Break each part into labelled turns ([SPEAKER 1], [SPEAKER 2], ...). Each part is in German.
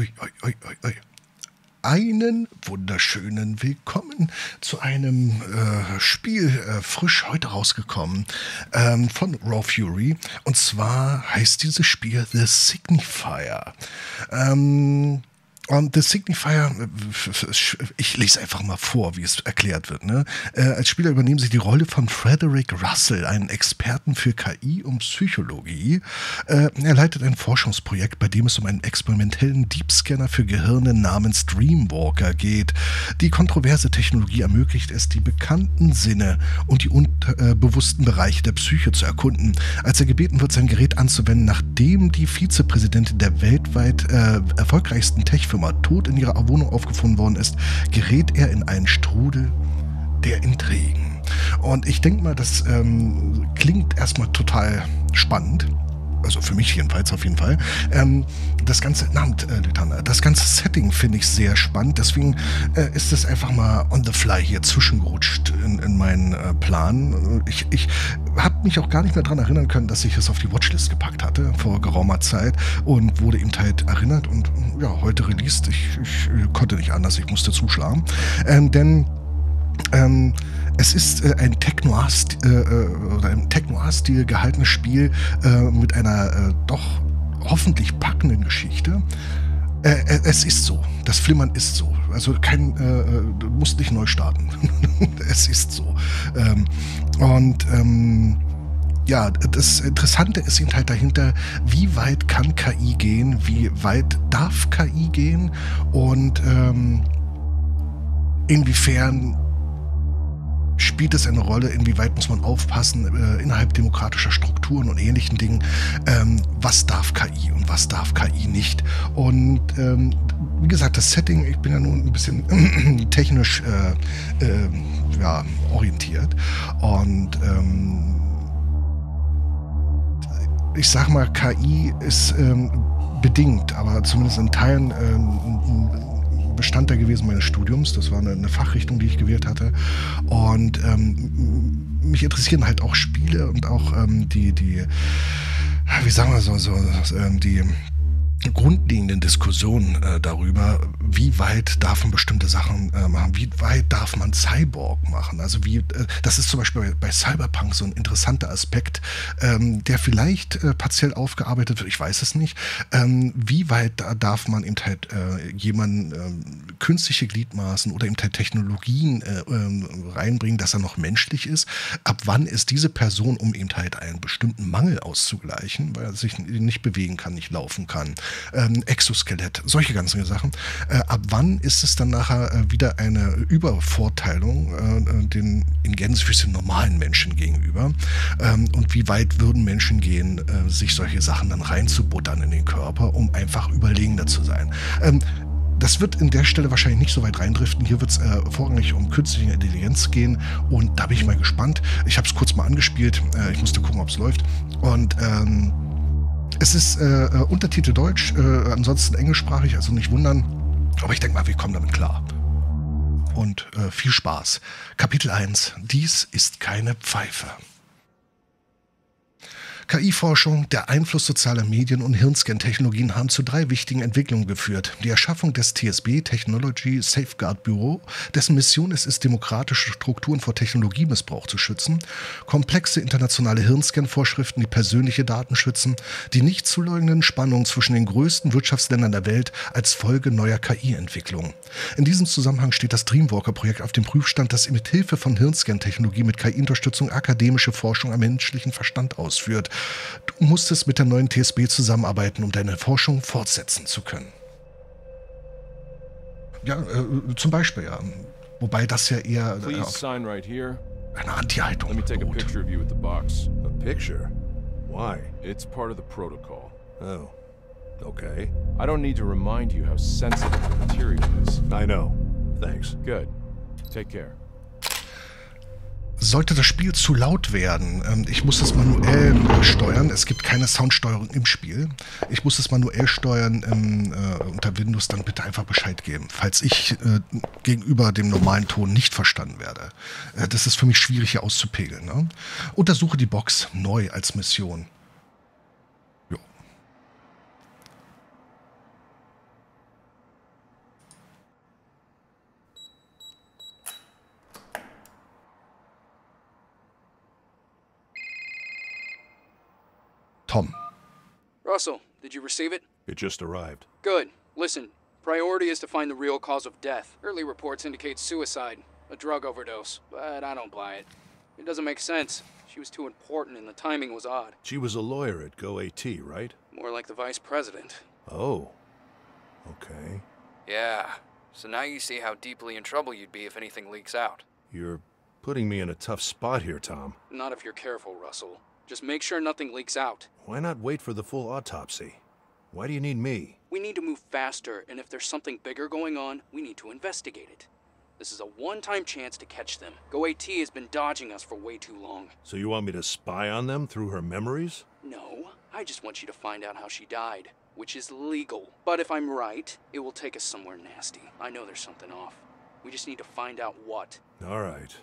[SPEAKER 1] Ui, ui, ui, einen wunderschönen Willkommen zu einem äh, Spiel äh, frisch heute rausgekommen ähm, von Raw Fury. Und zwar heißt dieses Spiel The Signifier. Ähm, und The Signifier, ich lese einfach mal vor, wie es erklärt wird. Ne? Äh, als Spieler übernehmen Sie die Rolle von Frederick Russell, einen Experten für KI und Psychologie. Äh, er leitet ein Forschungsprojekt, bei dem es um einen experimentellen Deepscanner für Gehirne namens Dreamwalker geht. Die kontroverse Technologie ermöglicht es, die bekannten Sinne und die unbewussten Bereiche der Psyche zu erkunden. Als er gebeten wird, sein Gerät anzuwenden, nachdem die Vizepräsidentin der weltweit äh, erfolgreichsten Tech-Firma Firma tot in ihrer Wohnung aufgefunden worden ist, gerät er in einen Strudel der Intrigen. Und ich denke mal, das ähm, klingt erstmal total spannend also für mich jedenfalls auf jeden Fall. Ähm, das ganze, na, äh, das ganze Setting finde ich sehr spannend. Deswegen äh, ist es einfach mal on the fly hier zwischengerutscht in, in meinen äh, Plan. Ich, ich habe mich auch gar nicht mehr daran erinnern können, dass ich es auf die Watchlist gepackt hatte vor geraumer Zeit und wurde eben halt erinnert und ja, heute released. Ich, ich äh, konnte nicht anders, ich musste zuschlagen. Ähm, denn ähm, es ist äh, ein Technoir-Stil äh, oder im Technoir-Stil gehaltenes Spiel äh, mit einer äh, doch hoffentlich packenden Geschichte. Äh, äh, es ist so. Das Flimmern ist so. Also kein, du musst nicht neu starten. es ist so. Ähm, und ähm, ja, das Interessante ist eben halt dahinter, wie weit kann KI gehen, wie weit darf KI gehen und ähm, inwiefern spielt es eine Rolle, inwieweit muss man aufpassen äh, innerhalb demokratischer Strukturen und ähnlichen Dingen, ähm, was darf KI und was darf KI nicht. Und ähm, wie gesagt, das Setting, ich bin ja nun ein bisschen technisch äh, äh, ja, orientiert und ähm, ich sag mal, KI ist ähm, bedingt, aber zumindest in Teilen ähm, Bestandteil gewesen meines Studiums. Das war eine, eine Fachrichtung, die ich gewählt hatte. Und ähm, mich interessieren halt auch Spiele und auch ähm, die, die, wie sagen wir so, so, ähm, die grundlegenden Diskussion äh, darüber, wie weit darf man bestimmte Sachen äh, machen, wie weit darf man Cyborg machen. Also wie, äh, das ist zum Beispiel bei, bei, Cyberpunk so ein interessanter Aspekt, ähm, der vielleicht äh, partiell aufgearbeitet wird, ich weiß es nicht. Ähm, wie weit da darf man eben halt äh, jemanden ähm, künstliche Gliedmaßen oder eben halt Technologien äh, ähm, reinbringen, dass er noch menschlich ist? Ab wann ist diese Person, um eben halt einen bestimmten Mangel auszugleichen, weil er sich nicht bewegen kann, nicht laufen kann? Ähm, Exoskelett, solche ganzen Sachen. Äh, ab wann ist es dann nachher äh, wieder eine Übervorteilung äh, den in Gänsefüßchen normalen Menschen gegenüber? Ähm, und wie weit würden Menschen gehen, äh, sich solche Sachen dann reinzubuttern in den Körper, um einfach überlegender zu sein? Ähm, das wird in der Stelle wahrscheinlich nicht so weit reindriften. Hier wird es äh, vorrangig um künstliche Intelligenz gehen und da bin ich mal gespannt. Ich habe es kurz mal angespielt. Äh, ich musste gucken, ob es läuft. Und ähm, es ist äh, äh, Untertitel Deutsch, äh, ansonsten englischsprachig, also nicht wundern. Aber ich denke mal, wir kommen damit klar. Und äh, viel Spaß. Kapitel 1. Dies ist keine Pfeife. KI-Forschung, der Einfluss sozialer Medien und Hirnscan-Technologien haben zu drei wichtigen Entwicklungen geführt. Die Erschaffung des TSB Technology Safeguard Bureau, dessen Mission es ist, demokratische Strukturen vor Technologiemissbrauch zu schützen, komplexe internationale Hirnscan-Vorschriften, die persönliche Daten schützen, die nicht zu leugnenden Spannungen zwischen den größten Wirtschaftsländern der Welt als Folge neuer KI-Entwicklungen. In diesem Zusammenhang steht das Dreamwalker-Projekt auf dem Prüfstand, das mit Hilfe von Hirnscan-Technologie mit KI-Unterstützung akademische Forschung am menschlichen Verstand ausführt. Du musstest mit der neuen TSB zusammenarbeiten, um deine Forschung fortsetzen zu können. Ja, äh, zum Beispiel, ja. Wobei das ja eher äh, sign right here. eine Anti-Haltung Let me take a picture of you with the box. A picture? Why? It's part of the protocol. Oh. Okay. I don't need to remind you how sensitive the material is. I know. Thanks. Good. Take care sollte das Spiel zu laut werden, ähm, ich muss es manuell steuern. Es gibt keine Soundsteuerung im Spiel. Ich muss es manuell steuern ähm, äh, unter Windows, dann bitte einfach Bescheid geben, falls ich äh, gegenüber dem normalen Ton nicht verstanden werde. Äh, das ist für mich schwierig hier auszupegeln. Ne? Untersuche die Box neu als Mission.
[SPEAKER 2] Russell, did you receive it?
[SPEAKER 3] It just arrived.
[SPEAKER 2] Good. Listen, priority is to find the real cause of death. Early reports indicate suicide, a drug overdose, but I don't buy it. It doesn't make sense. She was too important and the timing was odd.
[SPEAKER 3] She was a lawyer at GoAT, right?
[SPEAKER 2] More like the vice president.
[SPEAKER 3] Oh. Okay.
[SPEAKER 2] Yeah. So now you see how deeply in trouble you'd be if anything leaks out.
[SPEAKER 3] You're putting me in a tough spot here, Tom.
[SPEAKER 2] Not if you're careful, Russell. Just make sure nothing leaks out.
[SPEAKER 3] Why not wait for the full autopsy? Why do you need me?
[SPEAKER 2] We need to move faster, and if there's something bigger going on, we need to investigate it. This is a one time chance to catch them. GoAT has been dodging us for way too long.
[SPEAKER 3] So you want me to spy on them through her memories?
[SPEAKER 2] No, I just want you to find out how she died, which is legal. But if I'm right, it will take us somewhere nasty. I know there's something off. We just need to find out what.
[SPEAKER 3] All right.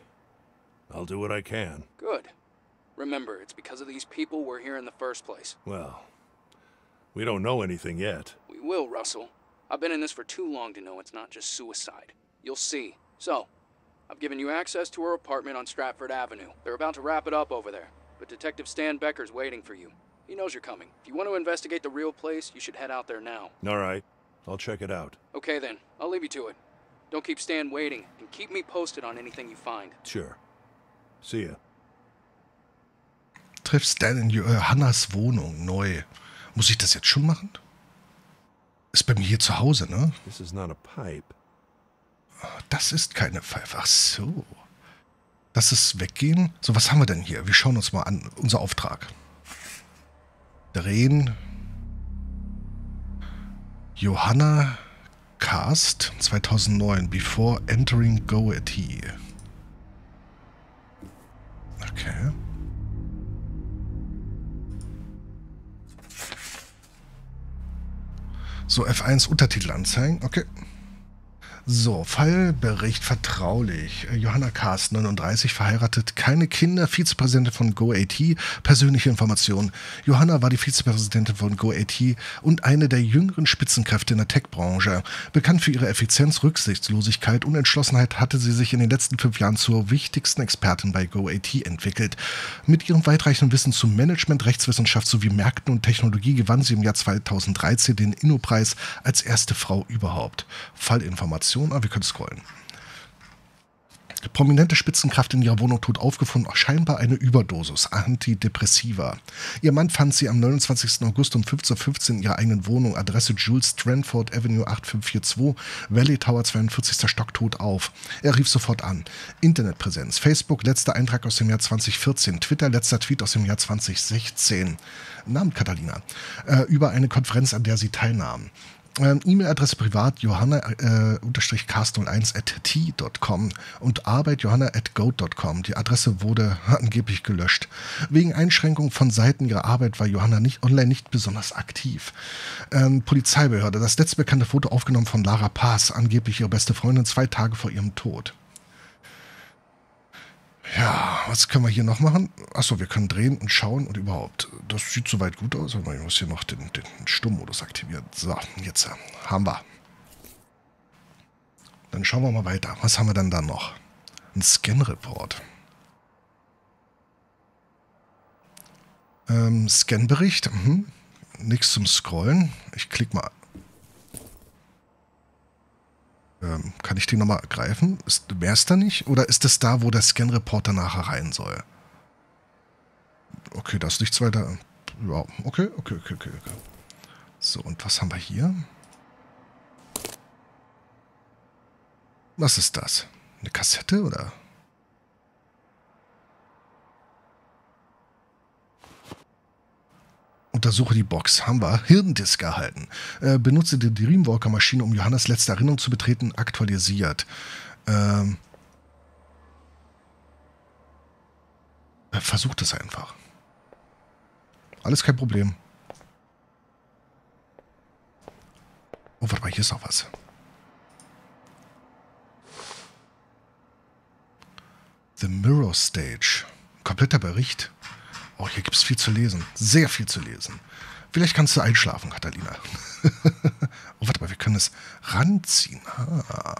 [SPEAKER 3] I'll do what I can.
[SPEAKER 2] Good. Remember, it's because of these people we're here in the first place.
[SPEAKER 3] Well, we don't know anything yet.
[SPEAKER 2] We will, Russell. I've been in this for too long to know it's not just suicide. You'll see. So, I've given you access to her apartment on Stratford Avenue. They're about to wrap it up over there, but Detective Stan Becker's waiting for you. He knows you're coming. If you want to investigate the real place, you should head out there now.
[SPEAKER 3] All right. I'll check it out.
[SPEAKER 2] Okay then, I'll leave you to it. Don't keep Stan waiting, and keep me posted on anything you find.
[SPEAKER 3] Sure. See ya.
[SPEAKER 1] Trifft Stan in Johannas Wohnung neu. Muss ich das jetzt schon machen? Ist bei mir hier zu Hause, ne?
[SPEAKER 3] This is not a pipe.
[SPEAKER 1] Das ist keine Pfeife. Ach so. Das ist weggehen. So, was haben wir denn hier? Wir schauen uns mal an. Unser Auftrag. Drehen. Johanna Cast 2009. Before entering Goethe. Okay. So, F1 Untertitel anzeigen. Okay. So, Fallbericht vertraulich. Johanna Kast, 39, verheiratet, keine Kinder, Vizepräsidentin von GoAT, persönliche Informationen. Johanna war die Vizepräsidentin von GoAT und eine der jüngeren Spitzenkräfte in der Tech-Branche. Bekannt für ihre Effizienz, Rücksichtslosigkeit und Entschlossenheit hatte sie sich in den letzten fünf Jahren zur wichtigsten Expertin bei GoAT entwickelt. Mit ihrem weitreichenden Wissen zum Management, Rechtswissenschaft sowie Märkten und Technologie gewann sie im Jahr 2013 den Inno-Preis als erste Frau überhaupt. Fallinformation Informationen, aber wir können scrollen. Prominente Spitzenkraft in ihrer Wohnung tot aufgefunden, scheinbar eine Überdosis Antidepressiva. Ihr Mann fand sie am 29. August um 15.15 Uhr in ihrer eigenen Wohnung, Adresse Jules Stranford Avenue 8542, Valley Tower 42. Stock tot auf. Er rief sofort an. Internetpräsenz, Facebook, letzter Eintrag aus dem Jahr 2014, Twitter, letzter Tweet aus dem Jahr 2016. Namen Catalina. Äh, über eine Konferenz, an der sie teilnahm. Ähm, E-Mail-Adresse privat johanna-cast01 at t.com und Arbeit johanna at goat.com. Die Adresse wurde angeblich gelöscht. Wegen Einschränkungen von Seiten ihrer Arbeit war Johanna nicht online nicht besonders aktiv. Ähm, Polizeibehörde. Das letzte bekannte Foto aufgenommen von Lara Paz, angeblich ihre beste Freundin, zwei Tage vor ihrem Tod. Ja, was können wir hier noch machen? Achso, wir können drehen und schauen und überhaupt. Das sieht soweit gut aus, aber ich muss hier noch den, den Stummmodus aktivieren. So, jetzt äh, haben wir. Dann schauen wir mal weiter. Was haben wir denn da noch? Ein Scan-Report. Ähm, Scan-Bericht. Mhm. Nichts zum Scrollen. Ich klicke mal ähm, kann ich die nochmal greifen? Wäre es da nicht? Oder ist es da, wo der Scan-Reporter nachher rein soll? Okay, da ist nichts weiter. Ja, okay, okay, okay, okay. So, und was haben wir hier? Was ist das? Eine Kassette oder? Untersuche die Box. Haben wir. Hirndisk erhalten. Äh, benutze die Dreamwalker-Maschine, um Johannes letzte Erinnerung zu betreten. Aktualisiert. Ähm, äh, versucht es einfach. Alles kein Problem. Oh, warte mal, hier ist noch was. The Mirror Stage. Kompletter Bericht. Oh, hier gibt es viel zu lesen. Sehr viel zu lesen. Vielleicht kannst du einschlafen, Catalina. oh, warte mal, wir können es ranziehen. Ah.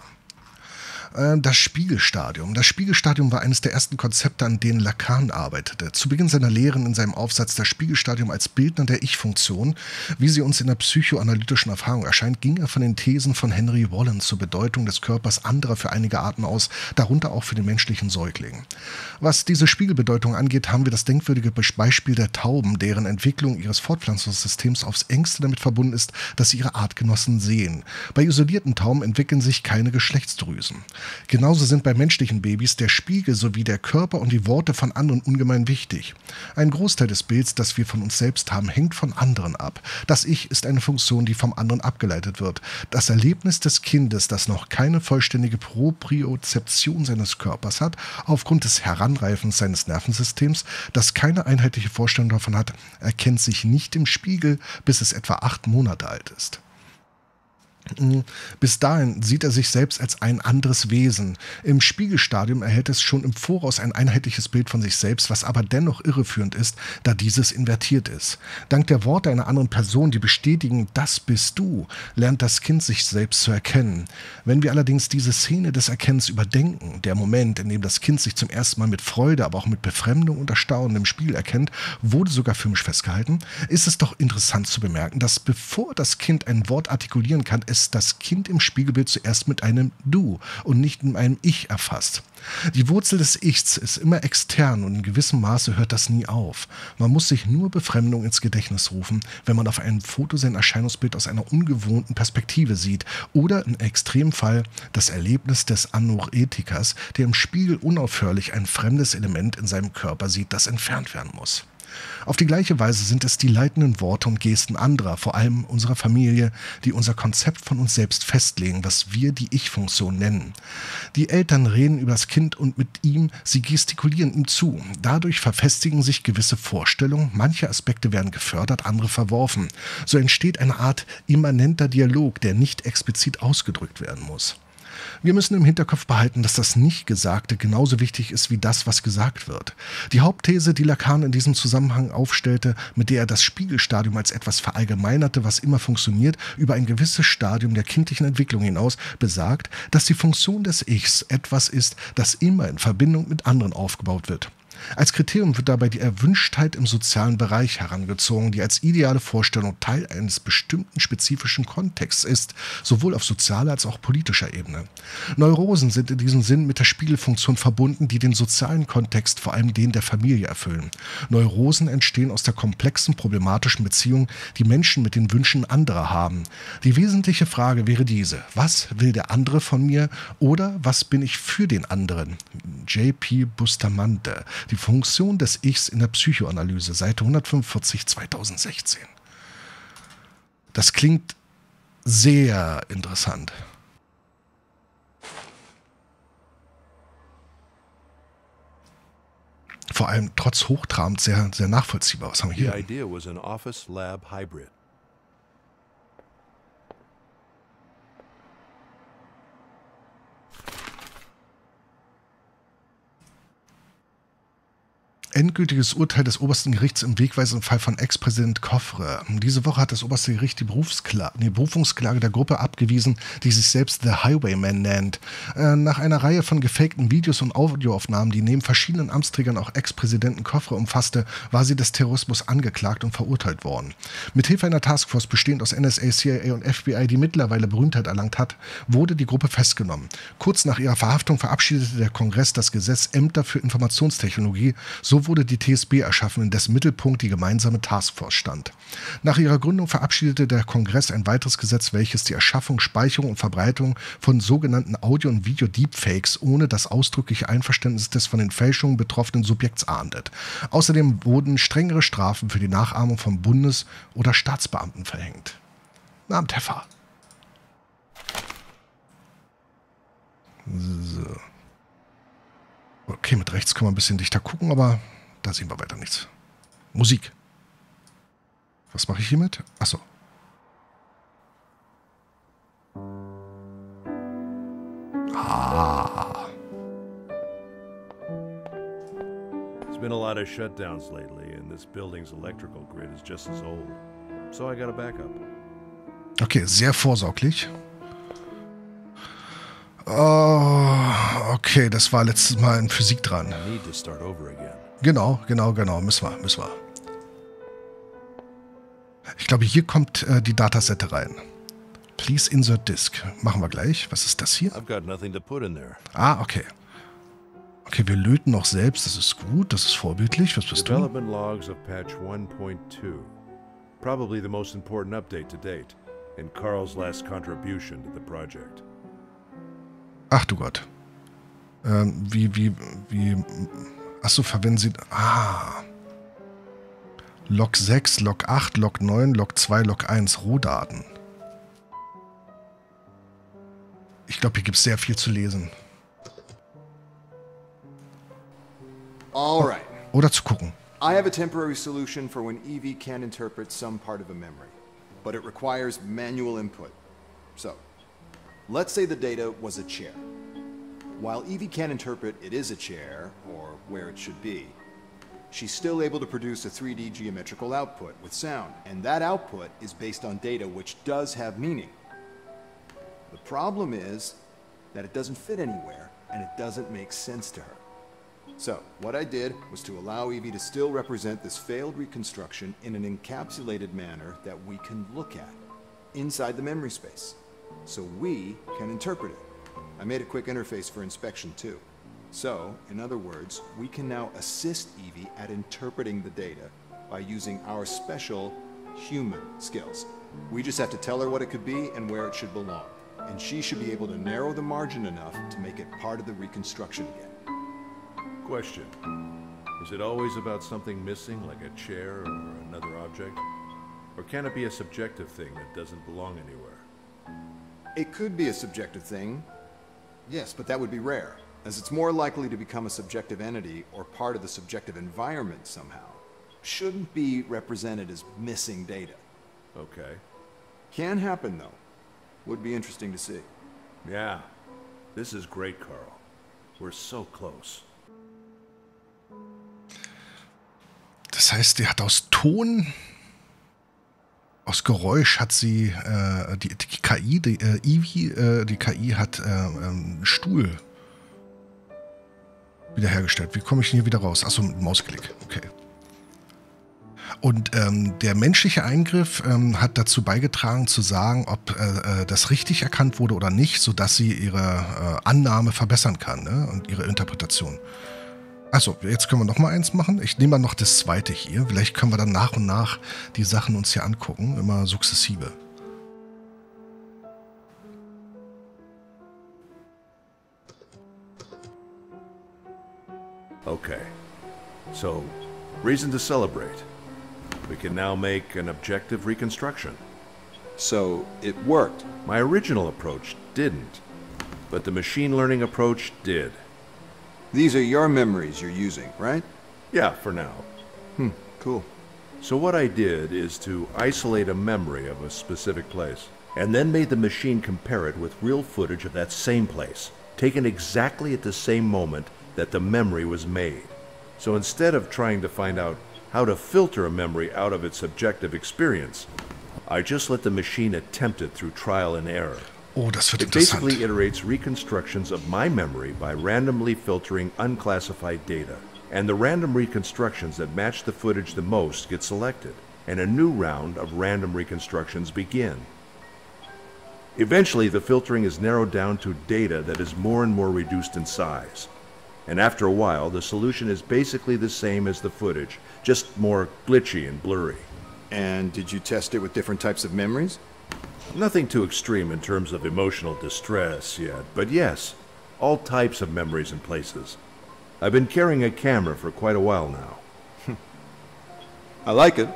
[SPEAKER 1] Äh, das Spiegelstadium. Das Spiegelstadium war eines der ersten Konzepte, an denen Lacan arbeitete. Zu Beginn seiner Lehren in seinem Aufsatz Das Spiegelstadium als Bildner der Ich-Funktion, wie sie uns in der psychoanalytischen Erfahrung erscheint, ging er von den Thesen von Henry Wallen zur Bedeutung des Körpers anderer für einige Arten aus, darunter auch für den menschlichen Säugling. Was diese Spiegelbedeutung angeht, haben wir das denkwürdige Beispiel der Tauben, deren Entwicklung ihres Fortpflanzungssystems aufs engste damit verbunden ist, dass sie ihre Artgenossen sehen. Bei isolierten Tauben entwickeln sich keine Geschlechtsdrüsen. Genauso sind bei menschlichen Babys der Spiegel sowie der Körper und die Worte von anderen ungemein wichtig. Ein Großteil des Bilds, das wir von uns selbst haben, hängt von anderen ab. Das Ich ist eine Funktion, die vom anderen abgeleitet wird. Das Erlebnis des Kindes, das noch keine vollständige Propriozeption seines Körpers hat, aufgrund des Heranreifens seines Nervensystems, das keine einheitliche Vorstellung davon hat, erkennt sich nicht im Spiegel, bis es etwa acht Monate alt ist. Bis dahin sieht er sich selbst als ein anderes Wesen. Im Spiegelstadium erhält es schon im Voraus ein einheitliches Bild von sich selbst, was aber dennoch irreführend ist, da dieses invertiert ist. Dank der Worte einer anderen Person, die bestätigen, das bist du, lernt das Kind sich selbst zu erkennen. Wenn wir allerdings diese Szene des Erkennens überdenken, der Moment, in dem das Kind sich zum ersten Mal mit Freude, aber auch mit Befremdung und Erstaunen im Spiel erkennt, wurde sogar filmisch festgehalten, ist es doch interessant zu bemerken, dass bevor das Kind ein Wort artikulieren kann, es es das Kind im Spiegelbild zuerst mit einem Du und nicht mit einem Ich erfasst. Die Wurzel des Ichs ist immer extern und in gewissem Maße hört das nie auf. Man muss sich nur Befremdung ins Gedächtnis rufen, wenn man auf einem Foto sein Erscheinungsbild aus einer ungewohnten Perspektive sieht oder im Extremfall das Erlebnis des Anoretikers, der im Spiegel unaufhörlich ein fremdes Element in seinem Körper sieht, das entfernt werden muss. Auf die gleiche Weise sind es die leitenden Worte und Gesten anderer, vor allem unserer Familie, die unser Konzept von uns selbst festlegen, was wir die Ich-Funktion nennen. Die Eltern reden über das Kind und mit ihm, sie gestikulieren ihm zu. Dadurch verfestigen sich gewisse Vorstellungen, manche Aspekte werden gefördert, andere verworfen. So entsteht eine Art immanenter Dialog, der nicht explizit ausgedrückt werden muss. Wir müssen im Hinterkopf behalten, dass das Nicht-Gesagte genauso wichtig ist wie das, was gesagt wird. Die Hauptthese, die Lacan in diesem Zusammenhang aufstellte, mit der er das Spiegelstadium als etwas verallgemeinerte, was immer funktioniert, über ein gewisses Stadium der kindlichen Entwicklung hinaus, besagt, dass die Funktion des Ichs etwas ist, das immer in Verbindung mit anderen aufgebaut wird. Als Kriterium wird dabei die Erwünschtheit im sozialen Bereich herangezogen, die als ideale Vorstellung Teil eines bestimmten spezifischen Kontexts ist, sowohl auf sozialer als auch politischer Ebene. Neurosen sind in diesem Sinn mit der Spiegelfunktion verbunden, die den sozialen Kontext, vor allem den der Familie, erfüllen. Neurosen entstehen aus der komplexen problematischen Beziehung, die Menschen mit den Wünschen anderer haben. Die wesentliche Frage wäre diese: Was will der andere von mir oder was bin ich für den anderen? J.P. Bustamante, die Funktion des Ichs in der Psychoanalyse, Seite 145 2016. Das klingt sehr interessant. Vor allem trotz hochtrabend sehr, sehr nachvollziehbar. Was haben wir hier?
[SPEAKER 3] The idea was an office lab hybrid.
[SPEAKER 1] Endgültiges Urteil des obersten Gerichts im wegweisenden Fall von Ex-Präsident Koffre. Diese Woche hat das oberste Gericht die, die, Berufungsklage der Gruppe abgewiesen, die sich selbst The Highwayman nennt. Äh, nach einer Reihe von gefakten Videos und Audioaufnahmen, die neben verschiedenen Amtsträgern auch Ex-Präsidenten Koffre umfasste, war sie des Terrorismus angeklagt und verurteilt worden. Mithilfe einer Taskforce bestehend aus NSA, CIA und FBI, die mittlerweile Berühmtheit erlangt hat, wurde die Gruppe festgenommen. Kurz nach ihrer Verhaftung verabschiedete der Kongress das Gesetz Ämter für Informationstechnologie, so so wurde die TSB erschaffen, in dessen Mittelpunkt die gemeinsame Taskforce stand. Nach ihrer Gründung verabschiedete der Kongress ein weiteres Gesetz, welches die Erschaffung, Speicherung und Verbreitung von sogenannten Audio- und Video-Deepfakes ohne das ausdrückliche Einverständnis des von den Fälschungen betroffenen Subjekts ahndet. Außerdem wurden strengere Strafen für die Nachahmung von Bundes- oder Staatsbeamten verhängt. Na, Teffer. So. Okay, mit rechts können wir ein bisschen dichter gucken, aber da sehen wir weiter nichts. Musik. Was mache ich hiermit? Achso. Ah.
[SPEAKER 3] There's been a lot of shutdowns lately, and this building's electrical grid is just as old. So I got a backup.
[SPEAKER 1] Okay, sehr vorsorglich. Oh, okay, das war letztes Mal in Physik dran.
[SPEAKER 3] I need to start over again.
[SPEAKER 1] Genau, genau, genau. Müssen wir, müssen wir. Ich glaube, hier kommt äh, die Datasette rein. Please insert disk. Machen wir gleich. Was ist das hier?
[SPEAKER 3] I've got nothing to put in there.
[SPEAKER 1] Ah, okay. Okay, wir löten noch selbst. Das ist gut. Das ist vorbildlich. Was bist du?
[SPEAKER 3] Development logs of patch 1.2. Probably the most important update to date, and Carl's last contribution to the project.
[SPEAKER 1] Ach du Gott. Ähm, wie, wie, wie. Achso, verwenden Sie. Ah. Log 6, Log 8, Log 9, Log 2, Log 1, Rohdaten. Ich glaube, hier gibt es sehr viel zu lesen.
[SPEAKER 4] All right.
[SPEAKER 1] Oder zu gucken.
[SPEAKER 4] I have a temporary solution for when Evie can't interpret some part of a memory, but it requires manual input. So, let's say the data was a chair. While Evie can't interpret it is a chair, or where it should be, she's still able to produce a 3D geometrical output with sound, and that output is based on data which does have meaning. The problem is that it doesn't fit anywhere, and it doesn't make sense to her. So, what I did was to allow Evie to still represent this failed reconstruction in an encapsulated manner that we can look at inside the memory space, so we can interpret it. I made a quick interface for inspection too. So, in other words, we can now assist Evie at interpreting the data by using our special human skills. We just have to tell her what it could be and where it should belong, and she should be able to narrow the margin enough to make it part of the reconstruction again.
[SPEAKER 3] Question. Is it always about something missing, like a chair or another object? Or can it be a subjective thing that doesn't belong anywhere?
[SPEAKER 4] It could be a subjective thing, yes, but that would be rare, as it's more likely to become a subjective entity or part of the subjective environment somehow. Shouldn't be represented as missing data.
[SPEAKER 3] Okay.
[SPEAKER 4] Can happen though. Would be interesting to see.
[SPEAKER 3] Yeah. This is great, Carl. We're so close.
[SPEAKER 1] Das heißt, die hat aus Ton, aus Geräusch hat sie, äh, die, die KI, die äh, Eevee, äh, die KI hat äh, ähm, einen Stuhl wiederhergestellt. Wie komme ich denn hier wieder raus? Achso, mit Mausklick. Okay. Und ähm, der menschliche Eingriff ähm, hat dazu beigetragen, zu sagen, ob äh, äh, das richtig erkannt wurde oder nicht, sodass sie ihre äh, Annahme verbessern kann ne? und ihre Interpretation. Also, jetzt können wir noch mal eins machen. Ich nehme mal noch das zweite hier. Vielleicht können wir dann nach und nach die Sachen uns hier angucken, immer sukzessive.
[SPEAKER 3] Okay. So, reason to celebrate. We can now make an objective reconstruction.
[SPEAKER 4] So, it worked.
[SPEAKER 3] My original approach didn't, but the machine learning approach did.
[SPEAKER 4] These are your memories you're using, right?
[SPEAKER 3] Yeah, for now.
[SPEAKER 4] Hmm, cool.
[SPEAKER 3] So what I did is to isolate a memory of a specific place, and then made the machine compare it with real footage of that same place, taken exactly at the same moment that the memory was made. So instead of trying to find out how to filter a memory out of its subjective experience, I just let the machine attempt it through trial and error.
[SPEAKER 1] Oh, das wird
[SPEAKER 3] It
[SPEAKER 1] interessant.
[SPEAKER 3] basically iterates reconstructions of my memory by randomly filtering unclassified data. And the random reconstructions that match the footage the most get selected, and a new round of random reconstructions begin. Eventually, the filtering is narrowed down to data that is more and more reduced in size. And after a while, the solution is basically the same as the footage, just more glitchy and blurry.
[SPEAKER 4] And did you test it with different types of memories?
[SPEAKER 3] Nothing too extreme in terms of emotional distress yet, but yes, all types of memories and places. I've been carrying a camera for quite a while now.
[SPEAKER 4] I like it,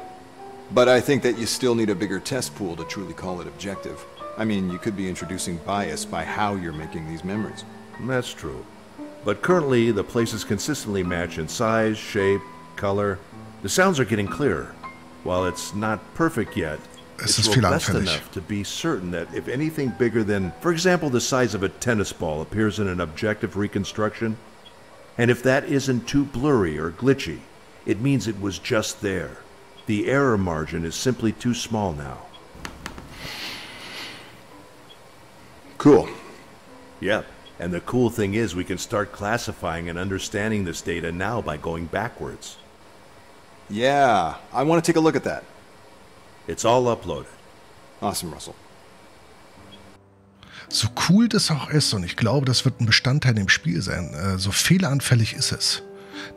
[SPEAKER 4] but I think that you still need a bigger test pool to truly call it objective. I mean, you could be introducing bias by how you're making these memories.
[SPEAKER 3] That's true. But currently, the places consistently match in size, shape, color. The sounds are getting clearer. While it's not perfect yet,
[SPEAKER 1] Es
[SPEAKER 3] it's robust enough to be certain that if anything bigger than, for example, the size of a tennis ball appears in an objective reconstruction, and if that isn't too blurry or glitchy, it means it was just there. The error margin is simply too small now.
[SPEAKER 4] Cool.
[SPEAKER 3] Yep, And the cool thing is, we can start classifying and understanding this data now by going backwards.
[SPEAKER 4] Yeah, I want to take a look at that.
[SPEAKER 3] It's all uploaded.
[SPEAKER 4] Awesome, Russell.
[SPEAKER 1] So cool das auch ist, und ich glaube, das wird ein Bestandteil im Spiel sein, äh, so fehleranfällig ist es.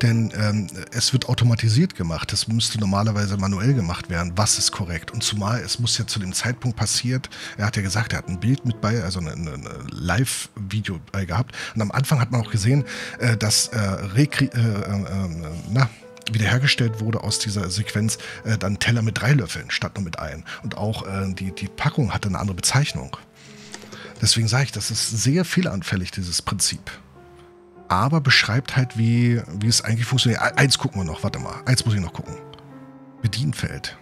[SPEAKER 1] Denn ähm, es wird automatisiert gemacht. Es müsste normalerweise manuell gemacht werden. Was ist korrekt? Und zumal es muss ja zu dem Zeitpunkt passiert, er hat ja gesagt, er hat ein Bild mit bei, also ein, Live-Video bei gehabt. Und am Anfang hat man auch gesehen, äh, dass äh, Rekri äh, äh, na, wiederhergestellt wurde aus dieser Sequenz äh, dann Teller mit drei Löffeln statt nur mit einem. Und auch äh, die, die Packung hatte eine andere Bezeichnung. Deswegen sage ich, das ist sehr fehlanfällig, dieses Prinzip. Aber beschreibt halt, wie, wie es eigentlich funktioniert. Eins gucken wir noch, warte mal. Eins muss ich noch gucken. Bedienfeld.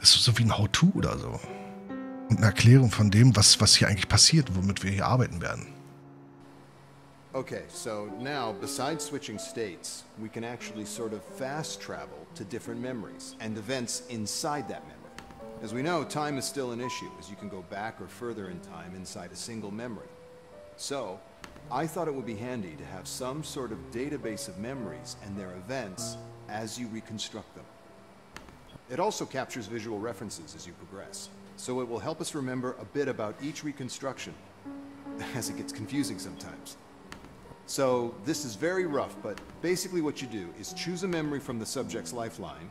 [SPEAKER 1] Das ist so wie ein How-To oder so. Und eine Erklärung von dem, was, was hier eigentlich passiert, womit wir hier arbeiten werden.
[SPEAKER 4] Okay, so now, besides switching states, we can actually sort of fast travel to different memories and events inside that memory. As we know, time is still an issue, as you can go back or further in time inside a single memory. So, I thought it would be handy to have some sort of database of memories and their events as you reconstruct them. It also captures visual references as you progress, so it will help us remember a bit about each reconstruction, as it gets confusing sometimes. So, this is very rough, but basically what you do is choose a memory from the subject's lifeline,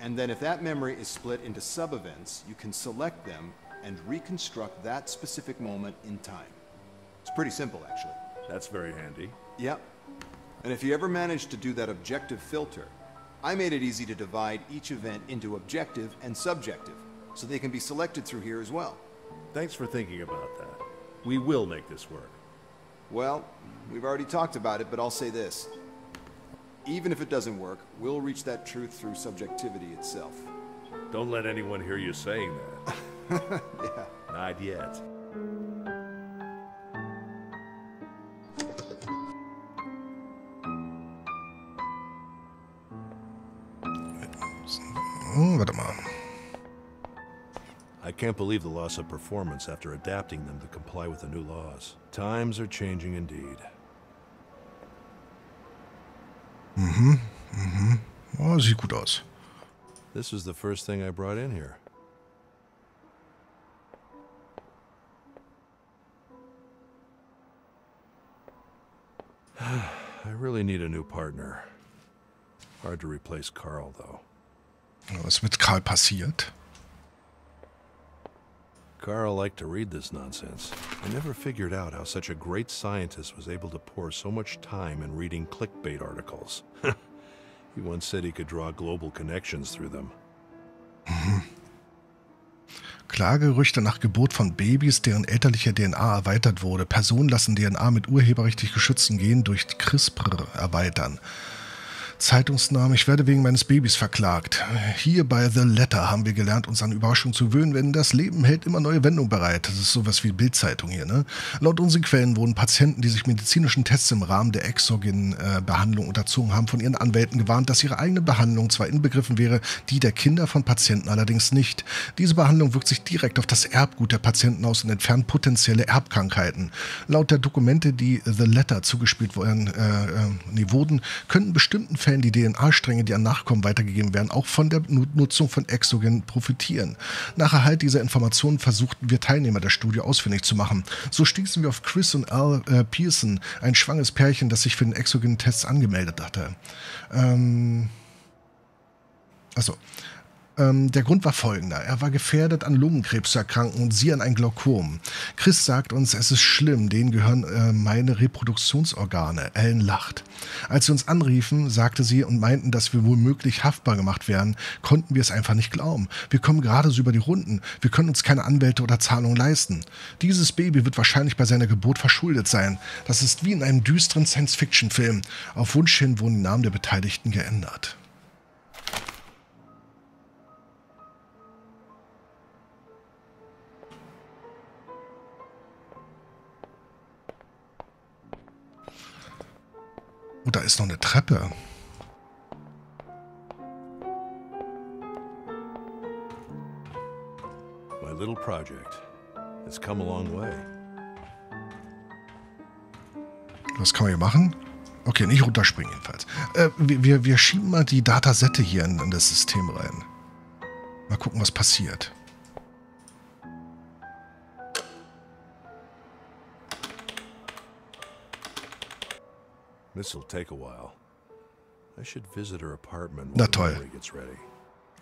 [SPEAKER 4] and then if that memory is split into sub-events, you can select them and reconstruct that specific moment in time. It's pretty simple, actually.
[SPEAKER 3] That's very handy.
[SPEAKER 4] Yep. And if you ever manage to do that objective filter, I made it easy to divide each event into objective and subjective, so they can be selected through here as well.
[SPEAKER 3] Thanks for thinking about that. We will make this work.
[SPEAKER 4] Well, we've already talked about it, but I'll say this. Even if it doesn't work, we'll reach that truth through subjectivity itself.
[SPEAKER 3] Don't let anyone hear you saying that.
[SPEAKER 4] yeah.
[SPEAKER 3] Not yet.
[SPEAKER 1] Warte mal.
[SPEAKER 3] Can't believe the loss of performance after adapting them to comply with the new laws. Times are changing indeed.
[SPEAKER 1] Mhm, mhm. Oh, sieht gut aus.
[SPEAKER 3] This is the first thing I brought in here. I really need a new partner. Hard to replace Carl, though.
[SPEAKER 1] Was mit Karl passiert?
[SPEAKER 3] Carl liked to read this nonsense. I never figured out how such a great scientist was able to pour so much time in reading clickbait articles. he once said he could draw global connections through them.
[SPEAKER 1] Klagegerüchte nach Geburt von Babys, deren elterliche DNA erweitert wurde. Personen lassen DNA mit urheberrechtlich geschützten Genen durch CRISPR erweitern. Zeitungsname, ich werde wegen meines Babys verklagt. Hier bei The Letter haben wir gelernt, uns an Überraschungen zu gewöhnen, denn das Leben hält immer neue Wendungen bereit. Das ist sowas wie Bildzeitung hier, ne? Laut unseren Quellen wurden Patienten, die sich medizinischen Tests im Rahmen der Exogen-Behandlung unterzogen haben, von ihren Anwälten gewarnt, dass ihre eigene Behandlung zwar inbegriffen wäre, die der Kinder von Patienten allerdings nicht. Diese Behandlung wirkt sich direkt auf das Erbgut der Patienten aus und entfernt potenzielle Erbkrankheiten. Laut der Dokumente, die The Letter zugespielt wurden, äh, äh, nee, wurden könnten bestimmten Fällen die DNA-Stränge, die an Nachkommen weitergegeben werden, auch von der Nutzung von Exogen profitieren. Nach Erhalt dieser Informationen versuchten wir Teilnehmer der Studie ausfindig zu machen. So stießen wir auf Chris und Al äh, Pearson, ein schwanges Pärchen, das sich für den Exogen-Test angemeldet hatte. Ähm. Achso. Ähm, der Grund war folgender. Er war gefährdet, an Lungenkrebs zu erkranken und sie an ein Glaukom. Chris sagt uns, es ist schlimm, denen gehören äh, meine Reproduktionsorgane. Ellen lacht. Als sie uns anriefen, sagte sie und meinten, dass wir womöglich haftbar gemacht werden, konnten wir es einfach nicht glauben. Wir kommen gerade so über die Runden. Wir können uns keine Anwälte oder Zahlungen leisten. Dieses Baby wird wahrscheinlich bei seiner Geburt verschuldet sein. Das ist wie in einem düsteren Science-Fiction-Film. Auf Wunsch hin wurden die Namen der Beteiligten geändert. Oh, da ist noch eine Treppe.
[SPEAKER 3] My little project. It's come a long way.
[SPEAKER 1] Was kann man hier machen? Okay, nicht runterspringen jedenfalls. Äh, wir, wir schieben mal die Datasette hier in, in das System rein. Mal gucken, was passiert.
[SPEAKER 3] This'll take a while. I should visit her apartment
[SPEAKER 1] Na toll.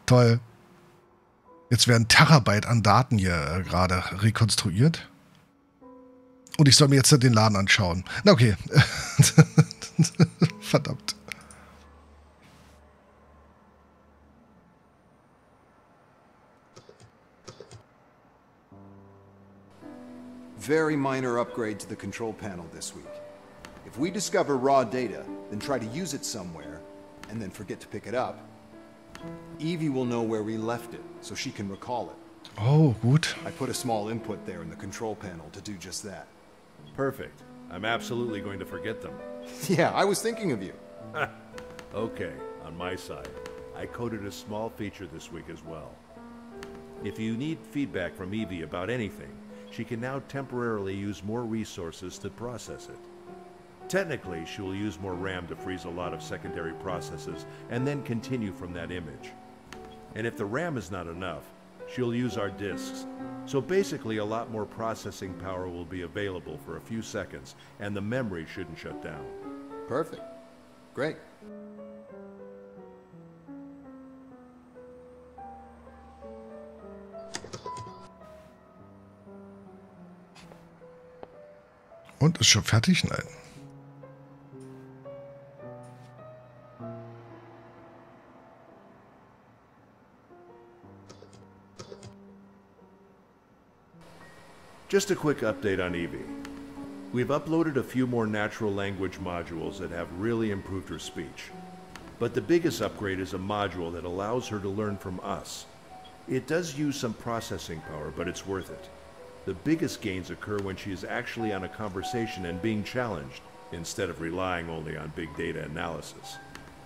[SPEAKER 1] Toll. Jetzt werden Terabyte an Daten hier äh, gerade rekonstruiert. Und ich soll mir jetzt den Laden anschauen. Na okay. Verdammt.
[SPEAKER 4] Very minor upgrade to the control panel this week. If we discover raw data, then try to use it somewhere, and then forget to pick it up, Evie will know where we left it, so she can recall it.
[SPEAKER 1] Oh, gut.
[SPEAKER 4] I put a small input there in the control panel to do just that.
[SPEAKER 3] Perfect. I'm absolutely going to forget them.
[SPEAKER 4] yeah, I was thinking of you.
[SPEAKER 3] okay, on my side. I coded a small feature this week as well. If you need feedback from Evie about anything, she can now temporarily use more resources to process it. Technically, she will use more RAM to freeze a lot of secondary processes and then continue from that image. And if the RAM is not enough, she'll use our disks. So basically, a lot more processing power will be available for a few seconds, and the memory shouldn't shut down.
[SPEAKER 4] Perfect. Great.
[SPEAKER 1] Und ist schon fertig? Nein.
[SPEAKER 3] Just a quick update on Evie. We've uploaded a few more natural language modules that have really improved her speech. But the biggest upgrade is a module that allows her to learn from us. It does use some processing power, but it's worth it. The biggest gains occur when she is actually on a conversation and being challenged, instead of relying only on big data analysis.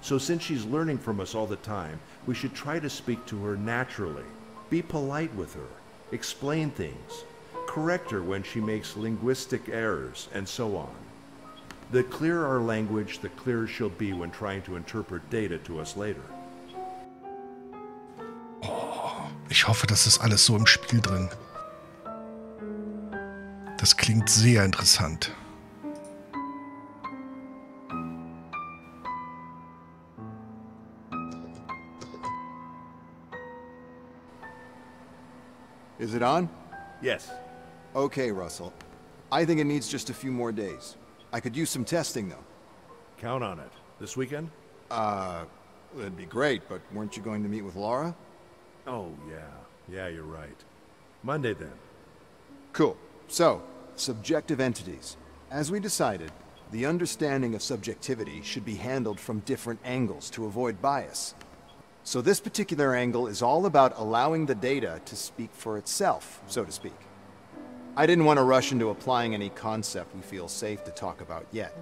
[SPEAKER 3] So since she's learning from us all the time, we should try to speak to her naturally. Be polite with her. Explain things correct her when she makes linguistic errors, and so on. The clearer our language, the clearer she'll be when trying to interpret data to us later.
[SPEAKER 1] Oh, ich hoffe, das ist alles so im Spiel drin. Das klingt sehr interessant.
[SPEAKER 4] Is it on?
[SPEAKER 3] Yes.
[SPEAKER 4] Okay, Russell. I think it needs just a few more days. I could use some testing, though.
[SPEAKER 3] Count on it. This weekend?
[SPEAKER 4] Uh, it'd be great, but weren't you going to meet with Laura?
[SPEAKER 3] Oh, yeah. Yeah, you're right. Monday, then.
[SPEAKER 4] Cool. So, subjective entities. As we decided, the understanding of subjectivity should be handled from different angles to avoid bias. So this particular angle is all about allowing the data to speak for itself, so to speak. I didn't want to rush into applying any concept we feel safe to talk about yet.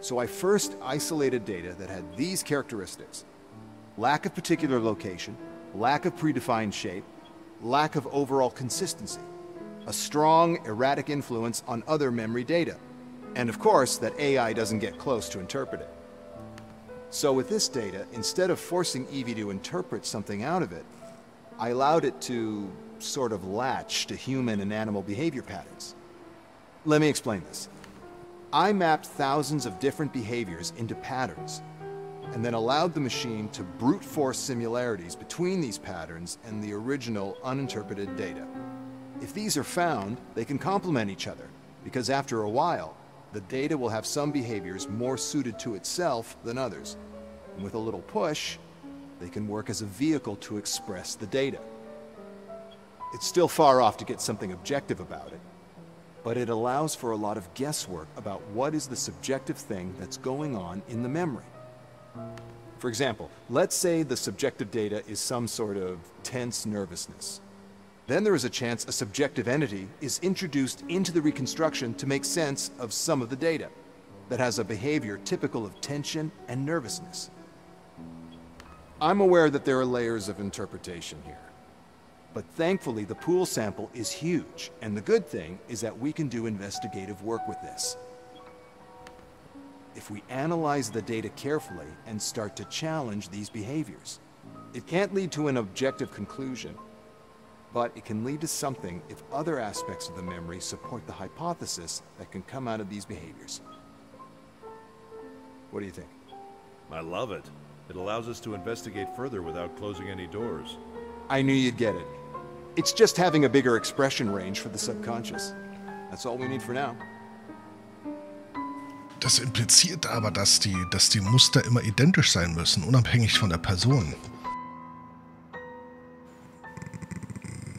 [SPEAKER 4] So I first isolated data that had these characteristics. Lack of particular location, lack of predefined shape, lack of overall consistency, a strong, erratic influence on other memory data, and of course that AI doesn't get close to interpret it. So with this data, instead of forcing Eevee to interpret something out of it, I allowed it to sort of latch to human and animal behavior patterns. Let me explain this. I mapped thousands of different behaviors into patterns, and then allowed the machine to brute force similarities between these patterns and the original uninterpreted data. If these are found, they can complement each other, because after a while, the data will have some behaviors more suited to itself than others. And with a little push, they can work as a vehicle to express the data. It's still far off to get something objective about it, but it allows for a lot of guesswork about what is the subjective thing that's going on in the memory. For example, let's say the subjective data is some sort of tense nervousness. Then there is a chance a subjective entity is introduced into the reconstruction to make sense of some of the data that has a behavior typical of tension and nervousness. I'm aware that there are layers of interpretation here. But thankfully, the pool sample is huge, and the good thing is that we can do investigative work with this. if we analyze the data carefully and start to challenge these behaviors. It can't lead to an objective conclusion, but it can lead to something if other aspects of the memory support the hypothesis that can come out of these behaviors. What do you think?
[SPEAKER 3] I love it. It allows us to investigate further without closing any doors.
[SPEAKER 4] I knew you'd get it. It's just having a bigger expression range for the subconscious. That's all we need for now.
[SPEAKER 1] Das impliziert aber, dass die, dass die Muster immer identisch sein müssen, unabhängig von der Person.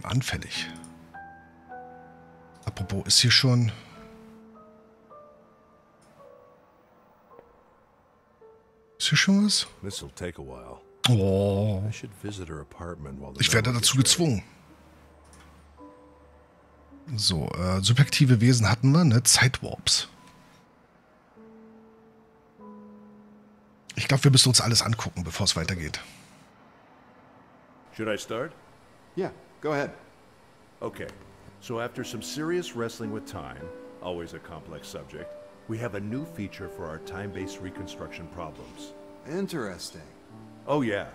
[SPEAKER 1] Anfällig. Apropos, ist hier schon... Ist hier schon was?
[SPEAKER 3] This'll take a while.
[SPEAKER 1] Oh, ich werde dazu gezwungen. So, äh, subjektive Wesen hatten wir, ne? Zeitwarps. Ich glaube, wir müssen uns alles angucken, bevor es weitergeht.
[SPEAKER 3] Should I start?
[SPEAKER 4] Yeah, go ahead.
[SPEAKER 3] Okay, so after some serious wrestling with time, always a complex subject, we have a new feature for our time-based reconstruction problems.
[SPEAKER 4] Interesting.
[SPEAKER 3] Oh yeah.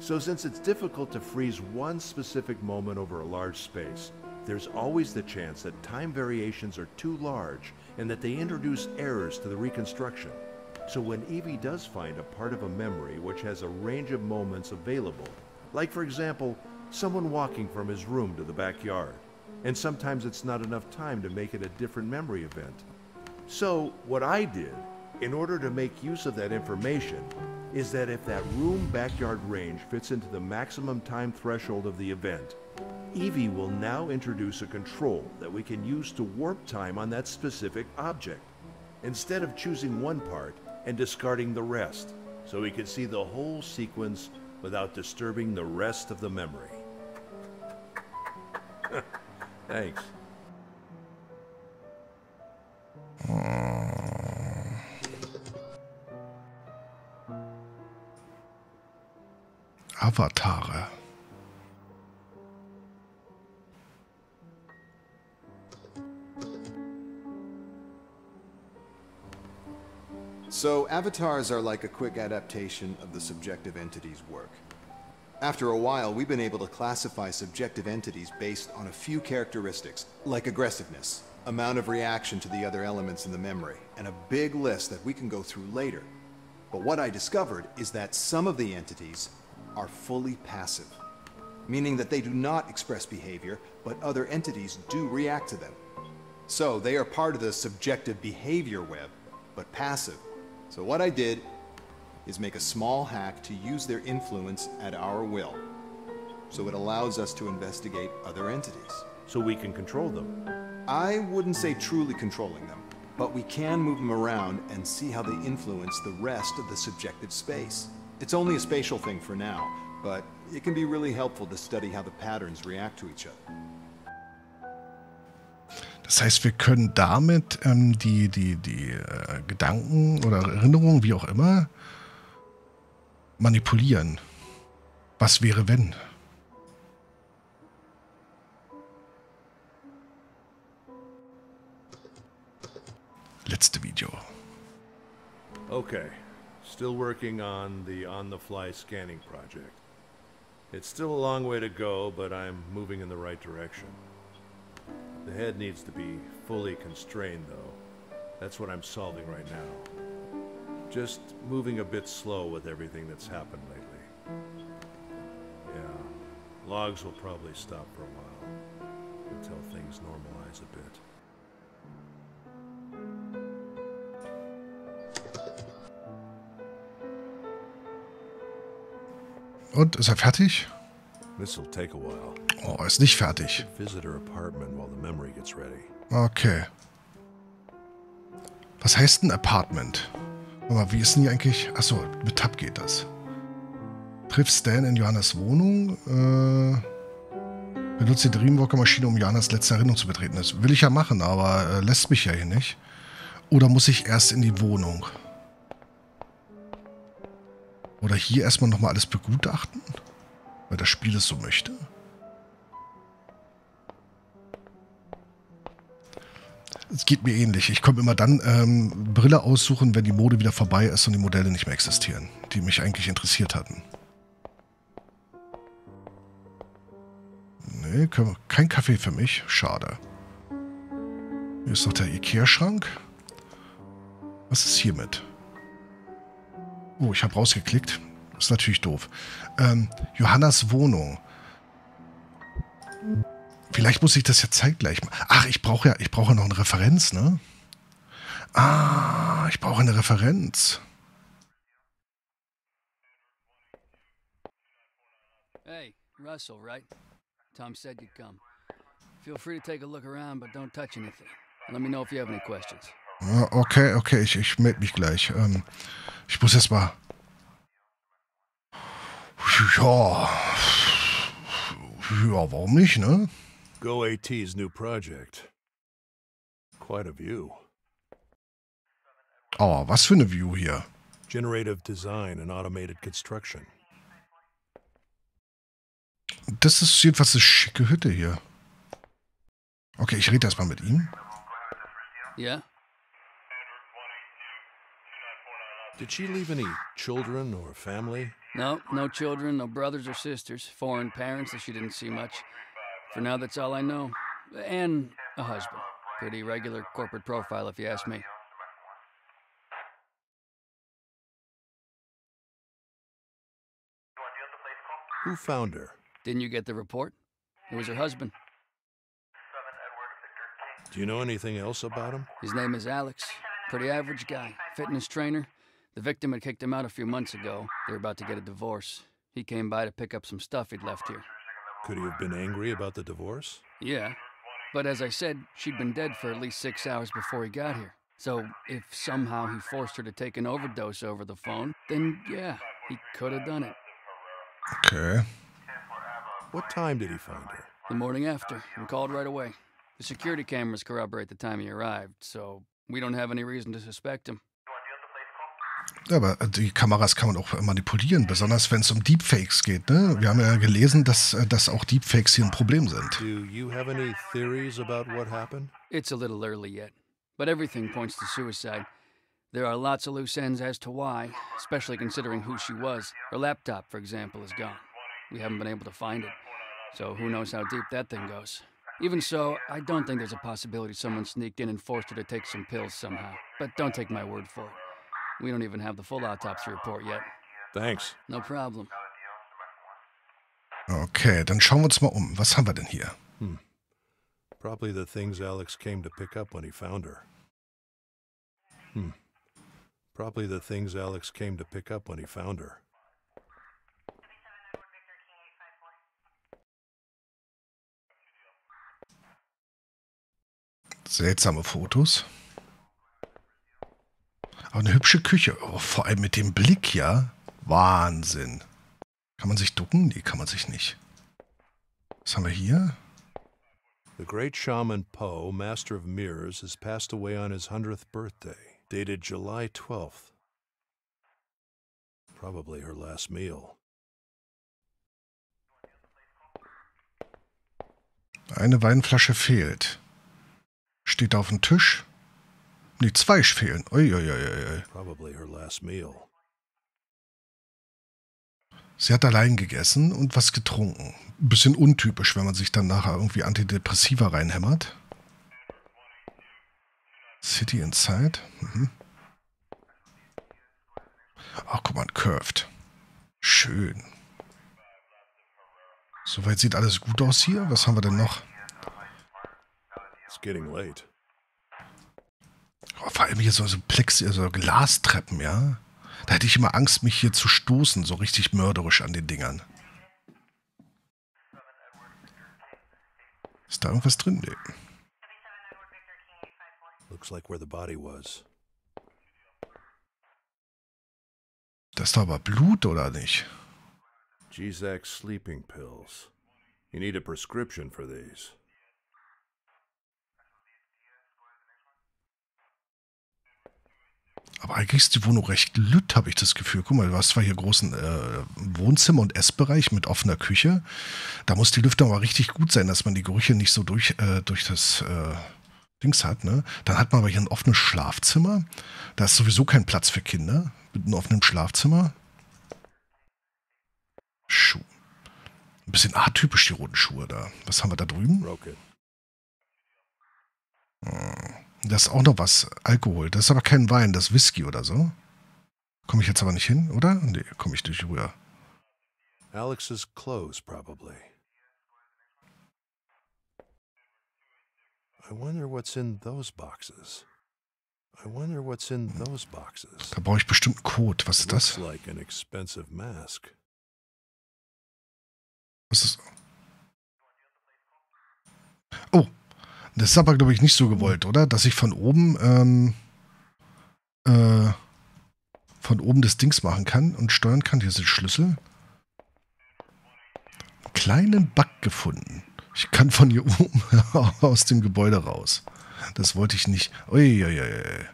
[SPEAKER 3] So since it's difficult to freeze one specific moment over a large space, there's always the chance that time variations are too large and that they introduce errors to the reconstruction. So when Evie does find a part of a memory which has a range of moments available, like for example, someone walking from his room to the backyard, and sometimes it's not enough time to make it a different memory event. So, what I did, in order to make use of that information, is that if that room backyard range fits into the maximum time threshold of the event, Evie will now introduce a control that we can use to warp time on that specific object, instead of choosing one part and discarding the rest, so we can see the whole sequence without disturbing the rest of the memory. Thanks. Hmm.
[SPEAKER 1] Avatare.
[SPEAKER 4] So, avatars are like a quick adaptation of the subjective entity's work. After a while, we've been able to classify subjective entities based on a few characteristics, like aggressiveness, amount of reaction to the other elements in the memory, and a big list that we can go through later. But what I discovered is that some of the entities are fully passive, meaning that they do not express behavior, but other entities do react to them. So they are part of the subjective behavior web, but passive. So what I did is make a small hack to use their influence at our will. So it allows us to investigate other entities.
[SPEAKER 3] So we can control them.
[SPEAKER 4] I wouldn't say truly controlling them, but we can move them around and see how they influence the rest of the subjective space. It's only a spatial thing for now, but it can be really helpful to study how the patterns react to each other.
[SPEAKER 1] Das heißt, wir können damit ähm, die, die, die äh, Gedanken oder Erinnerungen, wie auch immer, manipulieren. Was wäre, wenn? Letzte Video.
[SPEAKER 3] Okay, still working on the on-the-fly scanning project. It's still a long way to go, but I'm moving in the right direction. The head needs to be fully constrained, though. That's what I'm solving right now. Just moving a bit slow with everything that's happened lately. Yeah, logs will probably stop for a while until things normalize a bit.
[SPEAKER 1] Und, ist er fertig? Oh, er ist nicht fertig. Okay. Was heißt ein Apartment? Aber wie ist denn hier eigentlich? Achso, mit Tab geht das. Triff Stan in Johannas Wohnung. Äh, benutze die Dreamwalker-Maschine, um Johannas letzte Erinnerung zu betreten. Das will ich ja machen, aber äh, lässt mich ja hier nicht. Oder muss ich erst in die Wohnung? Oder hier erstmal nochmal alles begutachten? Weil das Spiel es so möchte? Es geht mir ähnlich. Ich komme immer dann ähm, Brille aussuchen, wenn die Mode wieder vorbei ist und die Modelle nicht mehr existieren, die mich eigentlich interessiert hatten. Nee, kein Kaffee für mich. Schade. Hier ist noch der Ikea-Schrank. Was ist hiermit? Oh, ich habe rausgeklickt. Ist natürlich doof. Ähm, Johannas Wohnung. Vielleicht muss ich das ja zeitgleich machen. Ach, ich brauche ja, ich brauche noch eine Referenz, ne? Ah, ich brauche eine Referenz.
[SPEAKER 5] Hey, Russell, right? Tom said you'd come. Feel free to take a look around, but don't touch anything. Let me know if you have any questions.
[SPEAKER 1] Okay, okay, ich, ich melde mich gleich. Ähm, ich muss erst mal. Ja. Ja, warum nicht, ne?
[SPEAKER 3] Go AT's new project. Quite a view.
[SPEAKER 1] Oh, was für eine View hier.
[SPEAKER 3] Generative design and automated construction.
[SPEAKER 1] Das ist jedenfalls eine schicke Hütte hier. Okay, ich rede erstmal mit ihm.
[SPEAKER 5] Ja?
[SPEAKER 3] Did she leave any children or family?
[SPEAKER 5] No, no children, no brothers or sisters, foreign parents that she didn't see much. For now, that's all I know. And a husband. Pretty regular corporate profile, if you ask me.
[SPEAKER 3] Who found her?
[SPEAKER 5] Didn't you get the report? It was her husband.
[SPEAKER 3] Do you know anything else about him?
[SPEAKER 5] His name is Alex. Pretty average guy. Fitness trainer. The victim had kicked him out a few months ago. They were about to get a divorce. He came by to pick up some stuff he'd left here.
[SPEAKER 3] Could he have been angry about the divorce?
[SPEAKER 5] Yeah. But as I said, she'd been dead for at least six hours before he got here. So if somehow he forced her to take an overdose over the phone, then yeah, he could have done it.
[SPEAKER 1] Okay.
[SPEAKER 3] What time did he find her?
[SPEAKER 5] The morning after, and called right away. The security cameras corroborate the time he arrived, so we don't have any reason to suspect him.
[SPEAKER 1] Aber die Kameras kann man auch manipulieren, besonders wenn es um Deepfakes geht. Ne? Wir haben ja gelesen, dass, äh, dass auch Deepfakes hier ein Problem sind.
[SPEAKER 3] Do you have any theories about what happened?
[SPEAKER 5] It's a little early yet, but everything points to suicide. There are lots of loose ends as to why, especially considering who she was. Her laptop, for example, is gone. We haven't been able to find it, so who knows how deep that thing goes. Even so, I don't think there's a possibility someone sneaked in and forced her to take some pills somehow. But don't take my word for it. We don't even have the full autopsy report yet.
[SPEAKER 3] Thanks.
[SPEAKER 5] No problem.
[SPEAKER 1] Okay, dann schauen wir uns mal um. Was haben wir denn hier?
[SPEAKER 3] Hmm. Probably the things Alex came to pick up when he found her. Hmm. Probably the things Alex came to pick up when he found her.
[SPEAKER 1] Seltsame Fotos. Aber eine hübsche Küche. Oh, vor allem mit dem Blick, ja. Wahnsinn. Kann man sich ducken? Nee, kann man sich nicht. Was haben wir hier?
[SPEAKER 3] The great shaman Poe, master of mirrors, has passed away on his 100th birthday, dated July 12th. Probably her last meal.
[SPEAKER 1] Eine Weinflasche fehlt. Steht auf dem Tisch. Nee, zwei fehlen. Uiuiui.
[SPEAKER 3] Probably her last meal.
[SPEAKER 1] Sie hat allein gegessen und was getrunken. Ein bisschen untypisch, wenn man sich dann nachher irgendwie Antidepressiva reinhämmert. City Inside. Mhm. Ach, guck mal, Curved. Schön. Soweit sieht alles gut aus hier. Was haben wir denn noch?
[SPEAKER 3] It's getting late.
[SPEAKER 1] Oh, vor allem hier so, so Plexi, also Glastreppen, ja. Da hätte ich immer Angst, mich hier zu stoßen, so richtig mörderisch an den Dingern. Ist da irgendwas drin? Nee.
[SPEAKER 3] Looks like where the body was.
[SPEAKER 1] Das ist doch aber Blut, oder nicht?
[SPEAKER 3] Gzak sleeping pills. You need a prescription for these.
[SPEAKER 1] Aber eigentlich ist die Wohnung recht lütt, habe ich das Gefühl. Guck mal, du hast zwar hier großen äh, Wohnzimmer- und Essbereich mit offener Küche. Da muss die Lüftung aber richtig gut sein, dass man die Gerüche nicht so durch, äh, durch das, äh, Dings hat, ne? Dann hat man aber hier ein offenes Schlafzimmer. Da ist sowieso kein Platz für Kinder. Mit einem offenen Schlafzimmer. Schuh. Ein bisschen atypisch, die roten Schuhe da. Was haben wir da drüben?
[SPEAKER 3] Broke it.
[SPEAKER 1] Da ist auch noch was. Alkohol. Das ist aber kein Wein, das ist Whisky oder so. Komme ich jetzt aber nicht hin, oder? Nee, komme ich nicht rüber.
[SPEAKER 3] Alex's clothes, probably. I wonder what's in those boxes. I wonder what's in those boxes.
[SPEAKER 1] Da brauche ich bestimmt einen Code. Was ist das?
[SPEAKER 3] like an expensive mask.
[SPEAKER 1] Was ist. Oh, das ist aber, glaube ich, nicht so gewollt, oder? Dass ich von oben, ähm, äh, von oben das Dings machen kann und steuern kann. Hier sind Schlüssel. Einen kleinen Bug gefunden. Ich kann von hier oben aus dem Gebäude raus. Das wollte ich nicht. Uiuiui.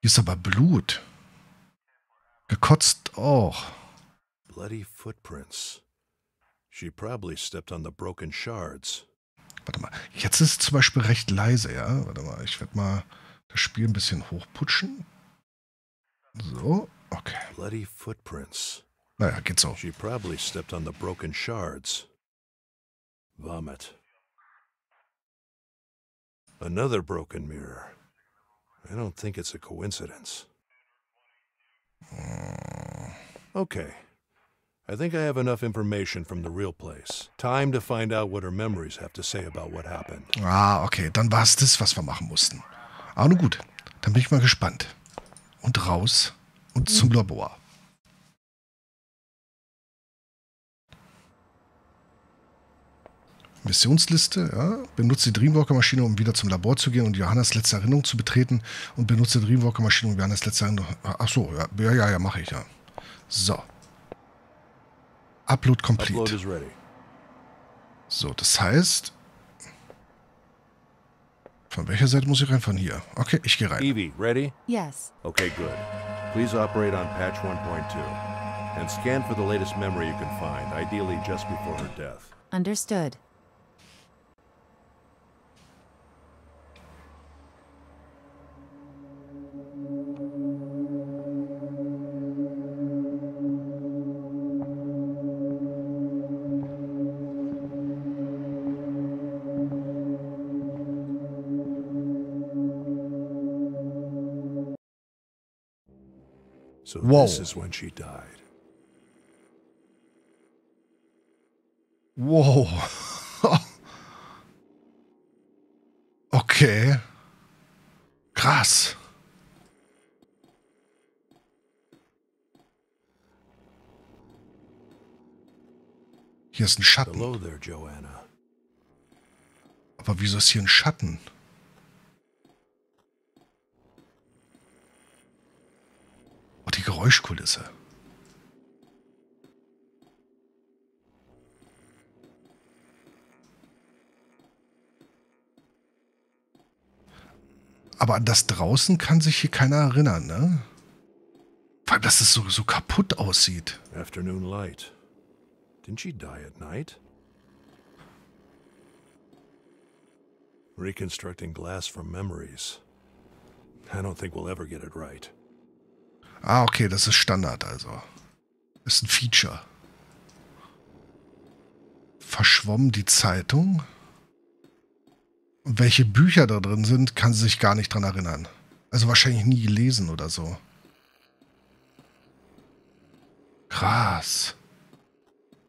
[SPEAKER 1] Hier ist aber Blut. Gekotzt auch.
[SPEAKER 3] Bloody footprints. She probably stepped on the broken shards.
[SPEAKER 1] Warte mal, jetzt ist es zum Beispiel recht leise, ja. Warte mal, ich werde mal das Spiel ein bisschen hochputschen. So, okay.
[SPEAKER 3] Bloody footprints.
[SPEAKER 1] Naja, geht so.
[SPEAKER 3] She probably stepped on the broken shards. Vomit. Another broken mirror. I don't think it's a coincidence. Okay. I think I have enough information from the real place. Time to find out what her memories have to say about what happened.
[SPEAKER 1] Ah, okay, dann war es das, was wir machen mussten. Aber nun gut, dann bin ich mal gespannt. Und raus und zum Labor. Missionsliste, ja. Benutze die Dreamwalker-Maschine, um wieder zum Labor zu gehen und Johannas letzte Erinnerung zu betreten. Und benutze die Dreamwalker-Maschine, um Johannas letzte Erinnerung. Ach so, ja, ja, ja mache ich ja. So. Upload complete.
[SPEAKER 3] Upload is ready.
[SPEAKER 1] So, das heißt. Von welcher Seite muss ich rein? Von hier. Okay, ich gehe rein.
[SPEAKER 3] Evie, ready?
[SPEAKER 6] Yes.
[SPEAKER 3] Okay, good. Please operate on patch 1.2 and scan for the latest memory you can find, ideally just before her death.
[SPEAKER 6] Understood.
[SPEAKER 3] So
[SPEAKER 1] Whoa.
[SPEAKER 3] this is when she died.
[SPEAKER 1] Wow. Okay. Krass. Hier ist ein Schatten.
[SPEAKER 3] Hello there, Joanna.
[SPEAKER 1] Aber wieso ist hier ein Schatten? Geräuschkulisse. Aber an das draußen kann sich hier keiner erinnern, ne? Vor allem, dass so, so kaputt aussieht.
[SPEAKER 3] Afternoon light. Didn't she die at night? Reconstructing glass from memories. I don't think we'll ever get it right.
[SPEAKER 1] Ah, okay, das ist Standard also. Ist ein Feature. Verschwommen die Zeitung? Und welche Bücher da drin sind, kann sie sich gar nicht dran erinnern. Also wahrscheinlich nie gelesen oder so. Krass.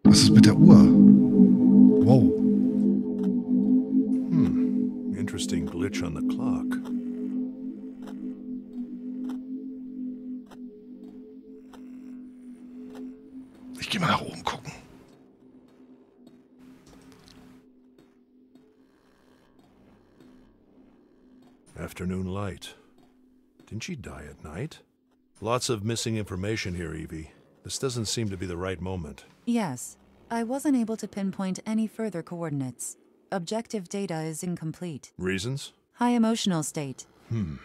[SPEAKER 1] Was ist mit der Uhr? Wow.
[SPEAKER 3] Interesting glitch on the clock.
[SPEAKER 1] Ich gehe mal nach oben gucken.
[SPEAKER 3] Afternoon light. Didn't she die at night? Lots of missing information here, Evie. This doesn't seem to be the right moment.
[SPEAKER 6] Yes. I wasn't able to pinpoint any further coordinates. Objective data is incomplete.
[SPEAKER 3] Reasons?
[SPEAKER 6] High emotional state. Hmm.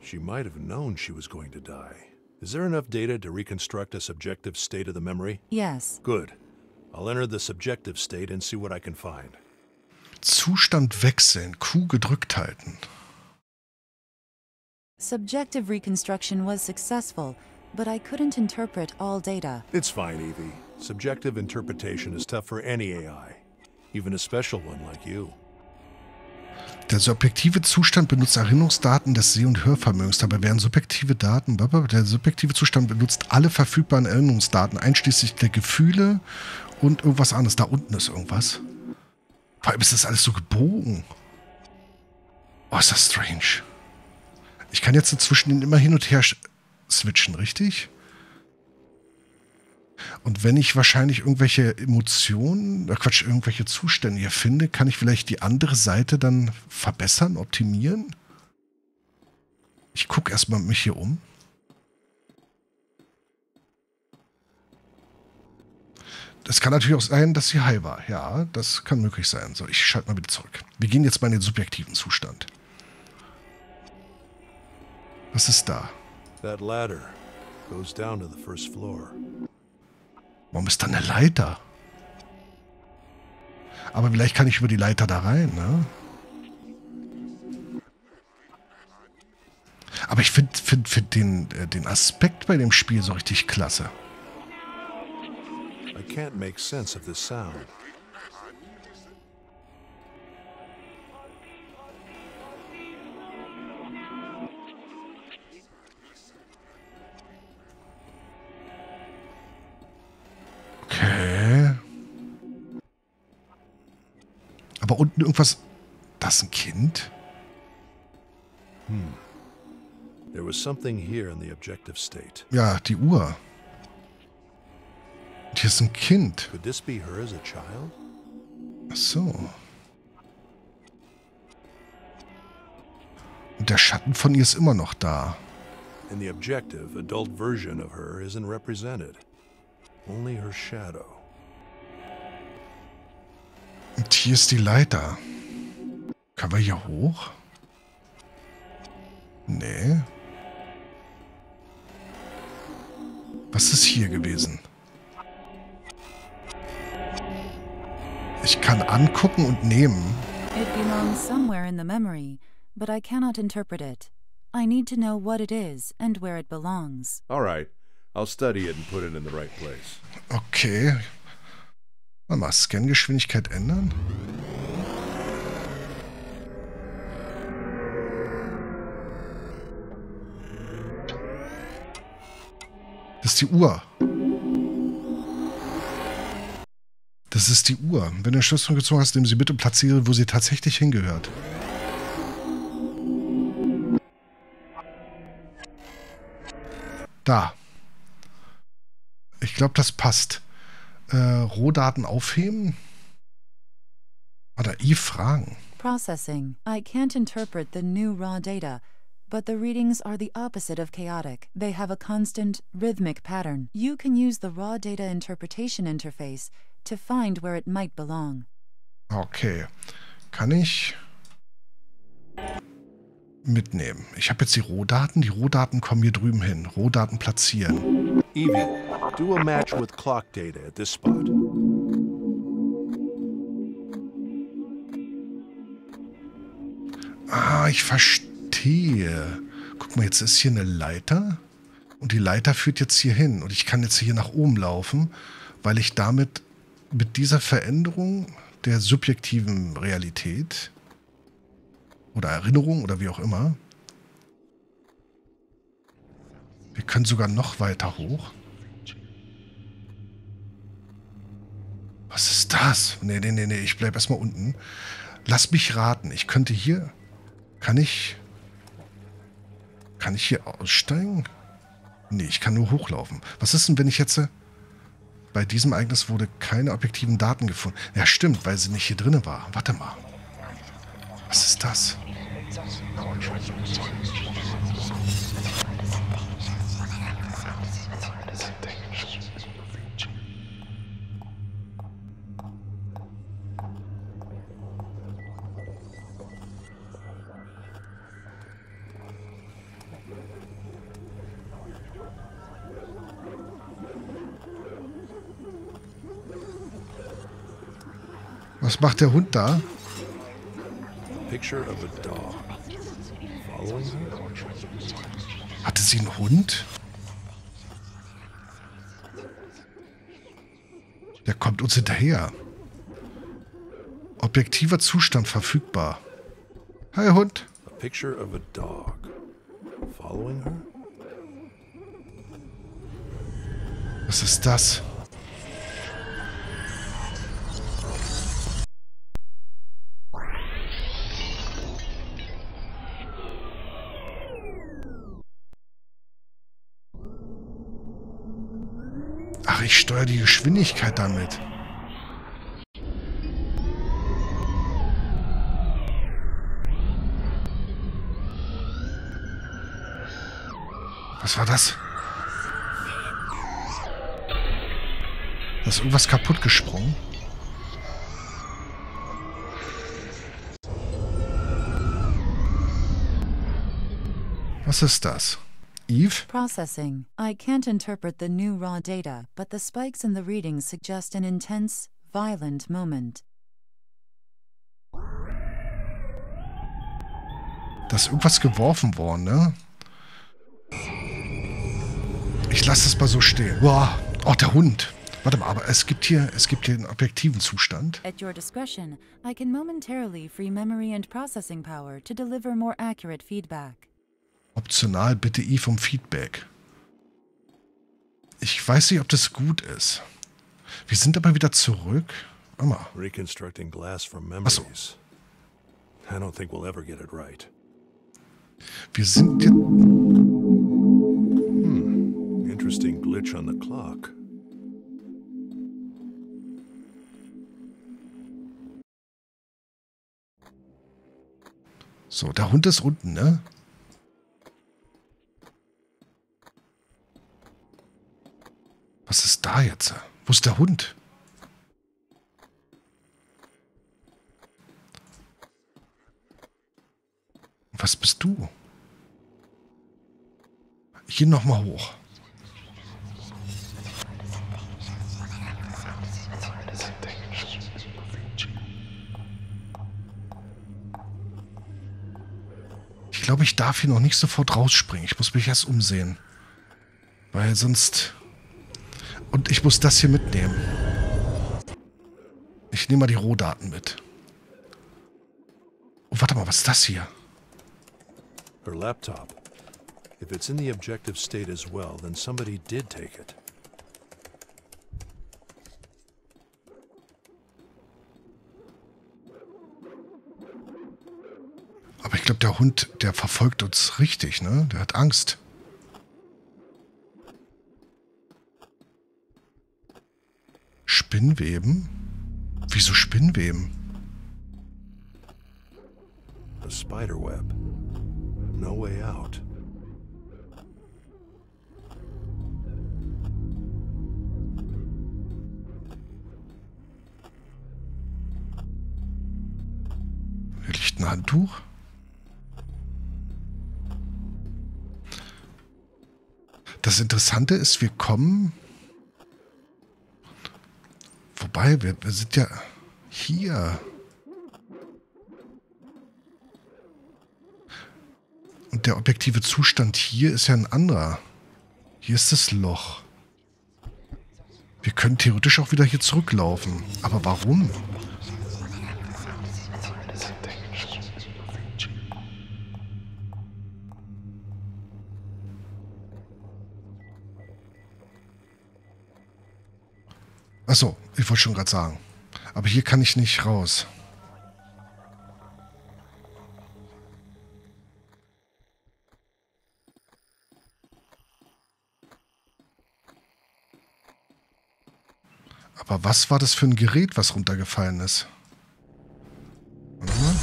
[SPEAKER 3] She might have known she was going to die. Is there enough data to reconstruct a subjective state of the memory?
[SPEAKER 6] Yes.
[SPEAKER 3] Good. I'll enter the subjective state and see what I can find.
[SPEAKER 1] Zustand wechseln. Q gedrückt halten.
[SPEAKER 6] Subjective reconstruction was successful, but I couldn't interpret all data.
[SPEAKER 7] It's fine, Evie. Subjective interpretation is tough for any AI, even a special one like you.
[SPEAKER 1] Der subjektive Zustand benutzt Erinnerungsdaten des Seh- und Hörvermögens. Dabei werden subjektive Daten, der subjektive Zustand benutzt alle verfügbaren Erinnerungsdaten, einschließlich der Gefühle und irgendwas anderes. Da unten ist irgendwas. Vor allem ist das alles so gebogen. Oh, ist das strange. Ich kann jetzt zwischen denen immer hin und her switchen, richtig? Und wenn ich wahrscheinlich irgendwelche Emotionen, äh Quatsch, irgendwelche Zustände hier finde, kann ich vielleicht die andere Seite dann verbessern, optimieren? Ich gucke erstmal mich hier um. Das kann natürlich auch sein, dass sie high war. Ja, das kann möglich sein. So, ich schalte mal wieder zurück. Wir gehen jetzt mal in den subjektiven Zustand. Was ist da?
[SPEAKER 7] That ladder goes down to the first floor.
[SPEAKER 1] Warum ist da eine Leiter? Aber vielleicht kann ich über die Leiter da rein, ne? Aber ich finde find, find den, äh, den Aspekt bei dem Spiel so richtig klasse.
[SPEAKER 7] I can't make sense of this sound.
[SPEAKER 1] Aber unten irgendwas. Das ist ein Kind?
[SPEAKER 7] Hm. There was something here in the objective state.
[SPEAKER 1] Ja, die Uhr. Und hier ist ein Kind.
[SPEAKER 7] Could this be her as a child?
[SPEAKER 1] Ach so. Und der Schatten von ihr ist immer noch da.
[SPEAKER 7] In the objective, adult version of her isn't represented. Only her shadow.
[SPEAKER 1] Hier ist die Leiter. Kann wir hier hoch? Nee. Was ist hier gewesen? Ich kann angucken und nehmen.
[SPEAKER 6] It belongs somewhere in the memory, but I cannot interpret it. I need to know what it is and where it belongs.
[SPEAKER 3] All right. I'll study it and put it in the right place.
[SPEAKER 1] Okay. Warte mal, Scan-Geschwindigkeit ändern? Das ist die Uhr. Das ist die Uhr. Wenn du den Schlüssel gezogen hast, nimm sie bitte und platziere, wo sie tatsächlich hingehört. Da. Ich glaube, das passt. Äh, Rohdaten aufheben? Oder I fragen.
[SPEAKER 6] Processing. I can't interpret the new raw data, but the readings are the opposite of chaotic. They have a constant, rhythmic pattern. You can use the raw data interpretation interface to find where it might belong.
[SPEAKER 1] Okay. Kann ich mitnehmen. Ich habe jetzt die Rohdaten. Die Rohdaten kommen hier drüben hin. Rohdaten platzieren.
[SPEAKER 7] Evie, do a match with clock data at this spot.
[SPEAKER 1] Ah, ich verstehe. Guck mal, jetzt ist hier eine Leiter. Und die Leiter führt jetzt hier hin. Und ich kann jetzt hier nach oben laufen, weil ich damit mit dieser Veränderung der subjektiven Realität oder Erinnerung oder wie auch immer. Wir können sogar noch weiter hoch. Was ist das? Nee, nee, nee, nee, ich bleib erstmal unten. Lass mich raten. Ich könnte hier. Kann ich. Kann ich hier aussteigen? Nee, ich kann nur hochlaufen. Was ist denn, wenn ich jetzt. Bei diesem Ereignis wurde keine objektiven Daten gefunden. Ja, stimmt, weil sie nicht hier drin war. Warte mal. Was ist das? Was macht der Hund da? Hatte sie einen Hund? Der kommt uns hinterher. Objektiver Zustand verfügbar. Hi Hund.
[SPEAKER 7] A picture of a dog. Following her?
[SPEAKER 1] Was ist das? Ach, ich steuere die Geschwindigkeit damit. Was war das? Da ist irgendwas kaputt gesprungen. Was ist das? Eve?
[SPEAKER 6] Processing. I can't interpret the new raw data, but the spikes in the readings suggest an intense, violent moment.
[SPEAKER 1] Da ist irgendwas geworfen worden, ne? Ich lasse es mal so stehen. Boah, oh, der Hund. Warte mal, aber es gibt hier, es gibt hier einen objektiven Zustand.
[SPEAKER 6] At your discretion, I can momentarily free memory and processing power to deliver more accurate feedback.
[SPEAKER 1] Optional bitte Eve um Feedback. Ich weiß nicht, ob das gut ist. Wir sind aber wieder zurück. Warte mal.
[SPEAKER 7] Reconstructing glass from memories. I don't think we'll ever get it right.
[SPEAKER 1] Wir sind jetzt...
[SPEAKER 7] Interesting glitch on the clock.
[SPEAKER 1] So, der Hund ist unten, ne? Was ist da jetzt? Wo ist der Hund? Was bist du? Ich geh noch mal hoch. Ich glaube, ich darf hier noch nicht sofort rausspringen. Ich muss mich erst umsehen. Weil sonst... Und ich muss das hier mitnehmen. Ich nehme mal die Rohdaten mit. Oh, warte mal, was ist das hier?
[SPEAKER 7] Her laptop. If it's in the objective state as well, then somebody did take it.
[SPEAKER 1] Aber ich glaube, der Hund, der verfolgt uns richtig, ne? Der hat Angst. Spinnweben? Wieso Spinnweben?
[SPEAKER 7] A spider web. No way out.
[SPEAKER 1] Hier liegt ein Handtuch. Das Interessante ist, wir kommen. Wobei, wir, wir sind ja hier. Und der objektive Zustand hier ist ja ein anderer. Hier ist das Loch. Wir können theoretisch auch wieder hier zurücklaufen. Aber warum? Achso, ich wollte schon gerade sagen. Aber hier kann ich nicht raus. Aber was war das für ein Gerät, was runtergefallen ist? Mal.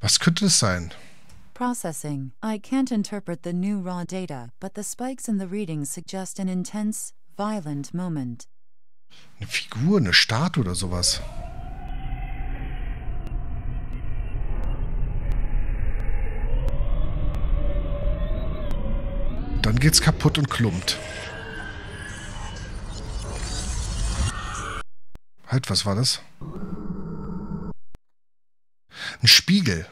[SPEAKER 1] Was könnte es sein?
[SPEAKER 6] Processing. I can't interpret the new raw data, but the spikes in the readings suggest an intense, violent moment.
[SPEAKER 1] Eine Figur, eine Statue oder sowas. Dann geht's kaputt und klumpt. Halt, was war das? Ein Spiegel.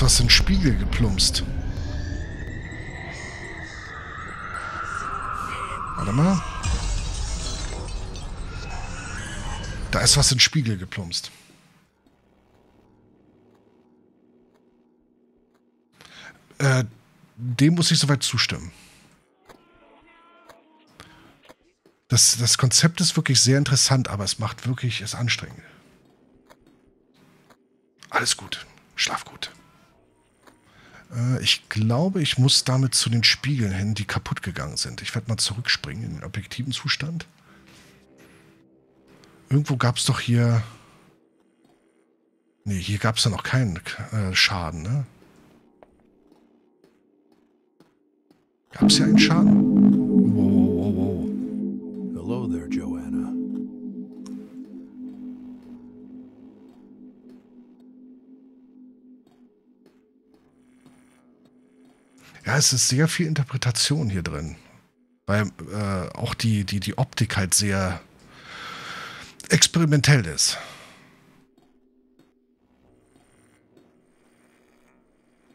[SPEAKER 1] Da ist was in den Spiegel geplumpst. Warte mal. Da ist was in den Spiegel geplumpst. Äh, dem muss ich soweit zustimmen. Das, das Konzept ist wirklich sehr interessant, aber es macht wirklich, es anstrengend. Alles gut. Schlaf gut. Äh, ich glaube, ich muss damit zu den Spiegeln hin, die kaputt gegangen sind. Ich werde mal zurückspringen in den objektiven Zustand. Irgendwo gab es doch hier... Nee, hier gab es ja noch keinen äh, Schaden, ne? Gab es hier einen Schaden? Ja, es ist sehr viel Interpretation hier drin. Weil äh, auch die, die, die Optik halt sehr experimentell ist.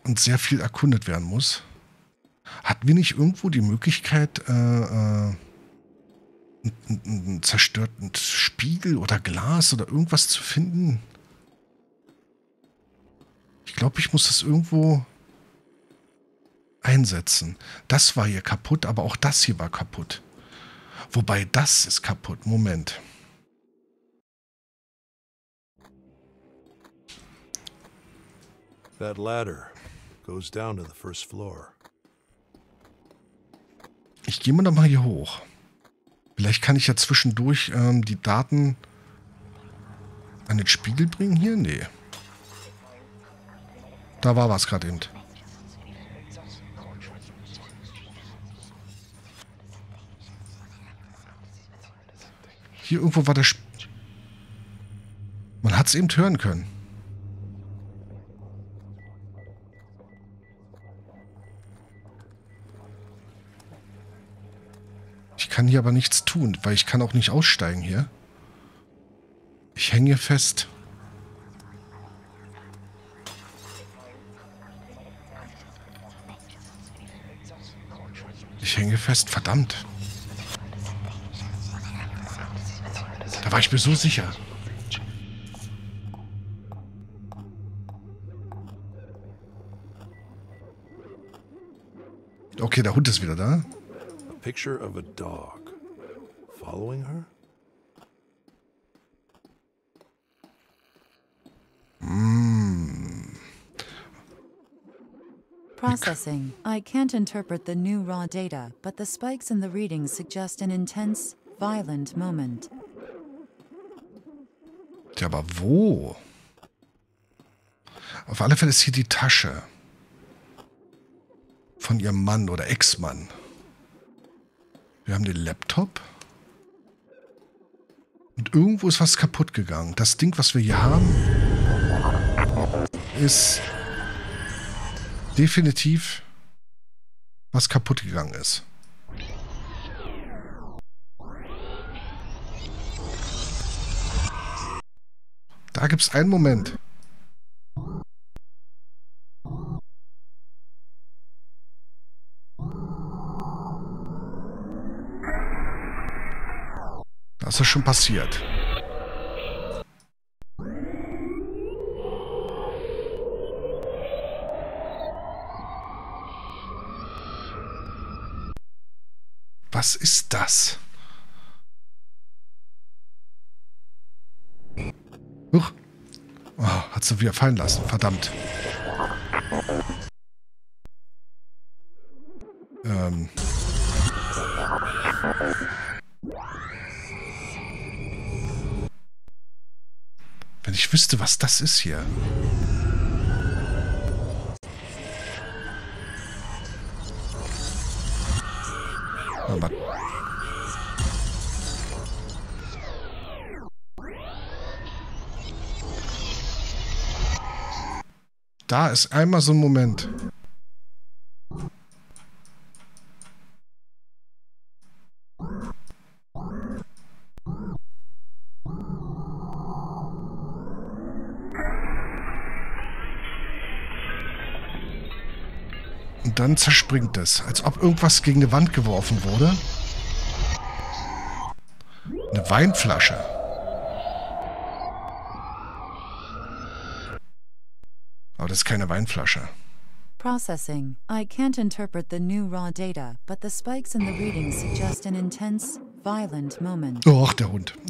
[SPEAKER 1] Und sehr viel erkundet werden muss. Hatten wir nicht irgendwo die Möglichkeit, äh, äh, einen, einen zerstörten Spiegel oder Glas oder irgendwas zu finden? Ich glaube, ich muss das irgendwo einsetzen. Das war hier kaputt, aber auch das hier war kaputt. Wobei das ist kaputt. Moment.
[SPEAKER 7] That ladder goes down to the first floor.
[SPEAKER 1] Ich gehe mal mal hier hoch. Vielleicht kann ich ja zwischendurch ähm, die Daten an den Spiegel bringen hier? Nee. Da war was gerade eben. Hier irgendwo war der... Sp Man hat es eben hören können. Ich kann hier aber nichts tun, weil ich kann auch nicht aussteigen hier. Ich hänge fest. Ich hänge fest, verdammt. War ich mir so sicher. Okay, der Hund ist wieder da.
[SPEAKER 7] A picture of a dog. Following her? Hmm.
[SPEAKER 6] Processing. I can't interpret the new raw data, but the spikes in the readings suggest an intense, violent moment.
[SPEAKER 1] Ja, aber wo? Auf alle Fälle ist hier die Tasche von ihrem Mann oder Ex-Mann. Wir haben den Laptop. Und irgendwo ist was kaputt gegangen. Das Ding, was wir hier haben, ist definitiv was kaputt gegangen ist. Da gibt es einen Moment. Das ist schon passiert. Was ist das? Huch. Oh, hat sie wieder fallen lassen. Verdammt. Ähm. Wenn ich wüsste, was das ist hier. Da ist einmal so ein Moment. Und dann zerspringt es, als ob irgendwas gegen eine Wand geworfen wurde. Eine Weinflasche. Aber das ist keine Weinflasche.
[SPEAKER 6] Processing. I can't interpret the new raw data, but the spikes in the readings suggest an intense, violent moment.
[SPEAKER 1] Och, der Hund.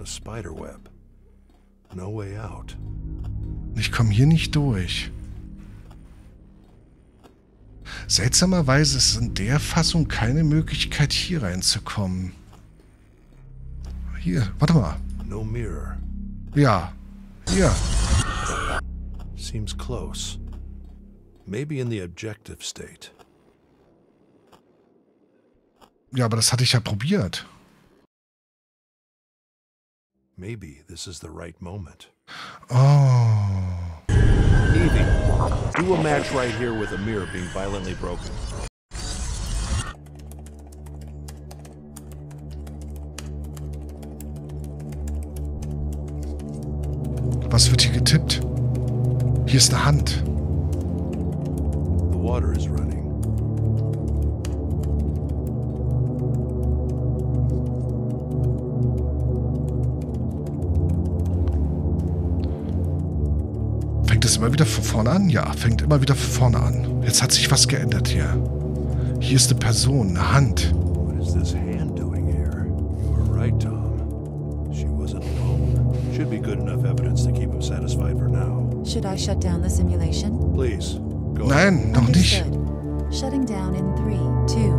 [SPEAKER 3] A spider web. No way out.
[SPEAKER 1] Ich komme hier nicht durch. Seltsamerweise ist in der Fassung keine Möglichkeit, hier reinzukommen. Hier, warte mal.
[SPEAKER 3] No mirror.
[SPEAKER 1] Ja, hier.
[SPEAKER 3] Seems close. Maybe in the objective state.
[SPEAKER 1] Ja, aber das hatte ich ja probiert.
[SPEAKER 3] Maybe this is the right moment.
[SPEAKER 1] Oh.
[SPEAKER 8] Evie, do a match right here with a mirror being violently broken.
[SPEAKER 1] Was wird hier getippt? Hier ist eine Hand.
[SPEAKER 3] The water is running.
[SPEAKER 1] Fängt es immer wieder von vorne an? Ja, fängt immer wieder von vorne an. Jetzt hat sich was geändert hier. Hier ist eine Person, eine Hand.
[SPEAKER 3] What is this hand Should be good enough evidence to keep him satisfied for now.
[SPEAKER 6] Should I shut down the simulation?
[SPEAKER 3] Please, go ahead.
[SPEAKER 1] Nein, noch nicht.
[SPEAKER 6] Er Understood. Shutting down in three, two,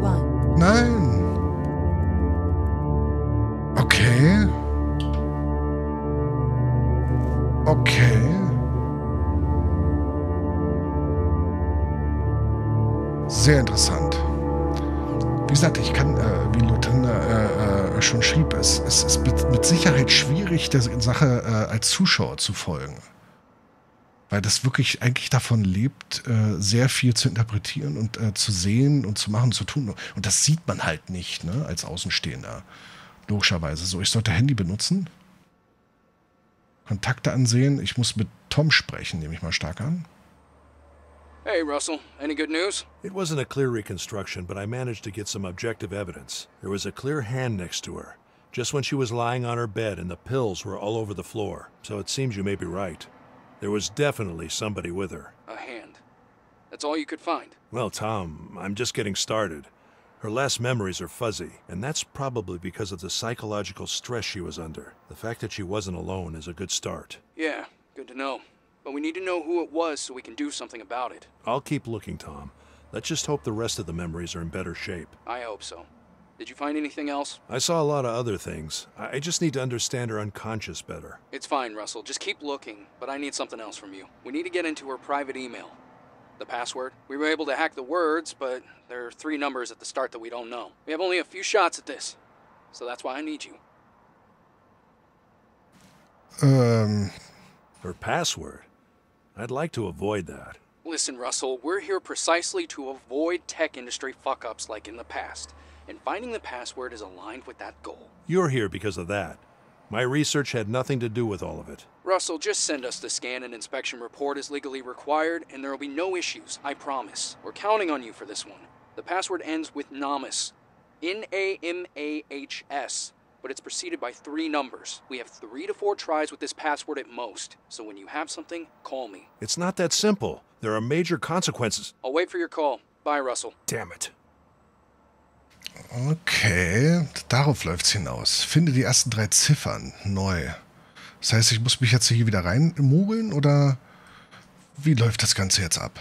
[SPEAKER 6] one.
[SPEAKER 1] Nein. Sache äh, als Zuschauer zu folgen. Weil das wirklich eigentlich davon lebt, äh, sehr viel zu interpretieren und äh, zu sehen und zu machen, zu tun. Und das sieht man halt nicht, ne, als Außenstehender. Logischerweise. So, ich sollte Handy benutzen. Kontakte ansehen. Ich muss mit Tom sprechen, nehme ich mal stark an.
[SPEAKER 2] Hey, Russell. Any good news?
[SPEAKER 3] It wasn't a clear reconstruction, but I managed to get some objective evidence. There was a clear hand next to her, just when she was lying on her bed, and the pills were all over the floor. So it seems you may be right. There was definitely somebody with her.
[SPEAKER 2] A hand. That's all you could find.
[SPEAKER 3] Well, Tom, I'm just getting started. Her last memories are fuzzy, and that's probably because of the psychological stress she was under. The fact that she wasn't alone is a good start.
[SPEAKER 2] Yeah, good to know. But we need to know who it was so we can do something about it.
[SPEAKER 3] I'll keep looking, Tom. Let's just hope the rest of the memories are in better shape.
[SPEAKER 2] I hope so. Did you find anything else?
[SPEAKER 3] I saw a lot of other things. I I just need to understand her unconscious better.
[SPEAKER 2] It's fine, Russell. Just keep looking, but I need something else from you. We need to get into her private email. The password. We were able to hack the words, but there are three numbers at the start that we don't know. We have only a few shots at this. So that's why I need you.
[SPEAKER 1] Um.
[SPEAKER 3] Her password? I'd like to avoid that.
[SPEAKER 2] Listen, Russell, we're here precisely to avoid tech industry fuck ups like in the past. And finding the password is aligned with that goal.
[SPEAKER 3] You're here because of that. My research had nothing to do with all of it.
[SPEAKER 2] Russell, just send us the scan and inspection report as legally required, and there will be no issues, I promise. We're counting on you for this one. The password ends with Namus. N A M A H S. But it's preceded by three numbers. We have three to four tries with this password at most. So when you have something, call me.
[SPEAKER 3] It's not that simple. There are major consequences.
[SPEAKER 2] I'll wait for your call. Bye, Russell.
[SPEAKER 3] Damn it.
[SPEAKER 1] Okay, darauf läuft's hinaus. Finde die ersten drei Ziffern neu. Das heißt, ich muss mich jetzt hier wieder reinmogeln oder wie läuft das Ganze jetzt ab?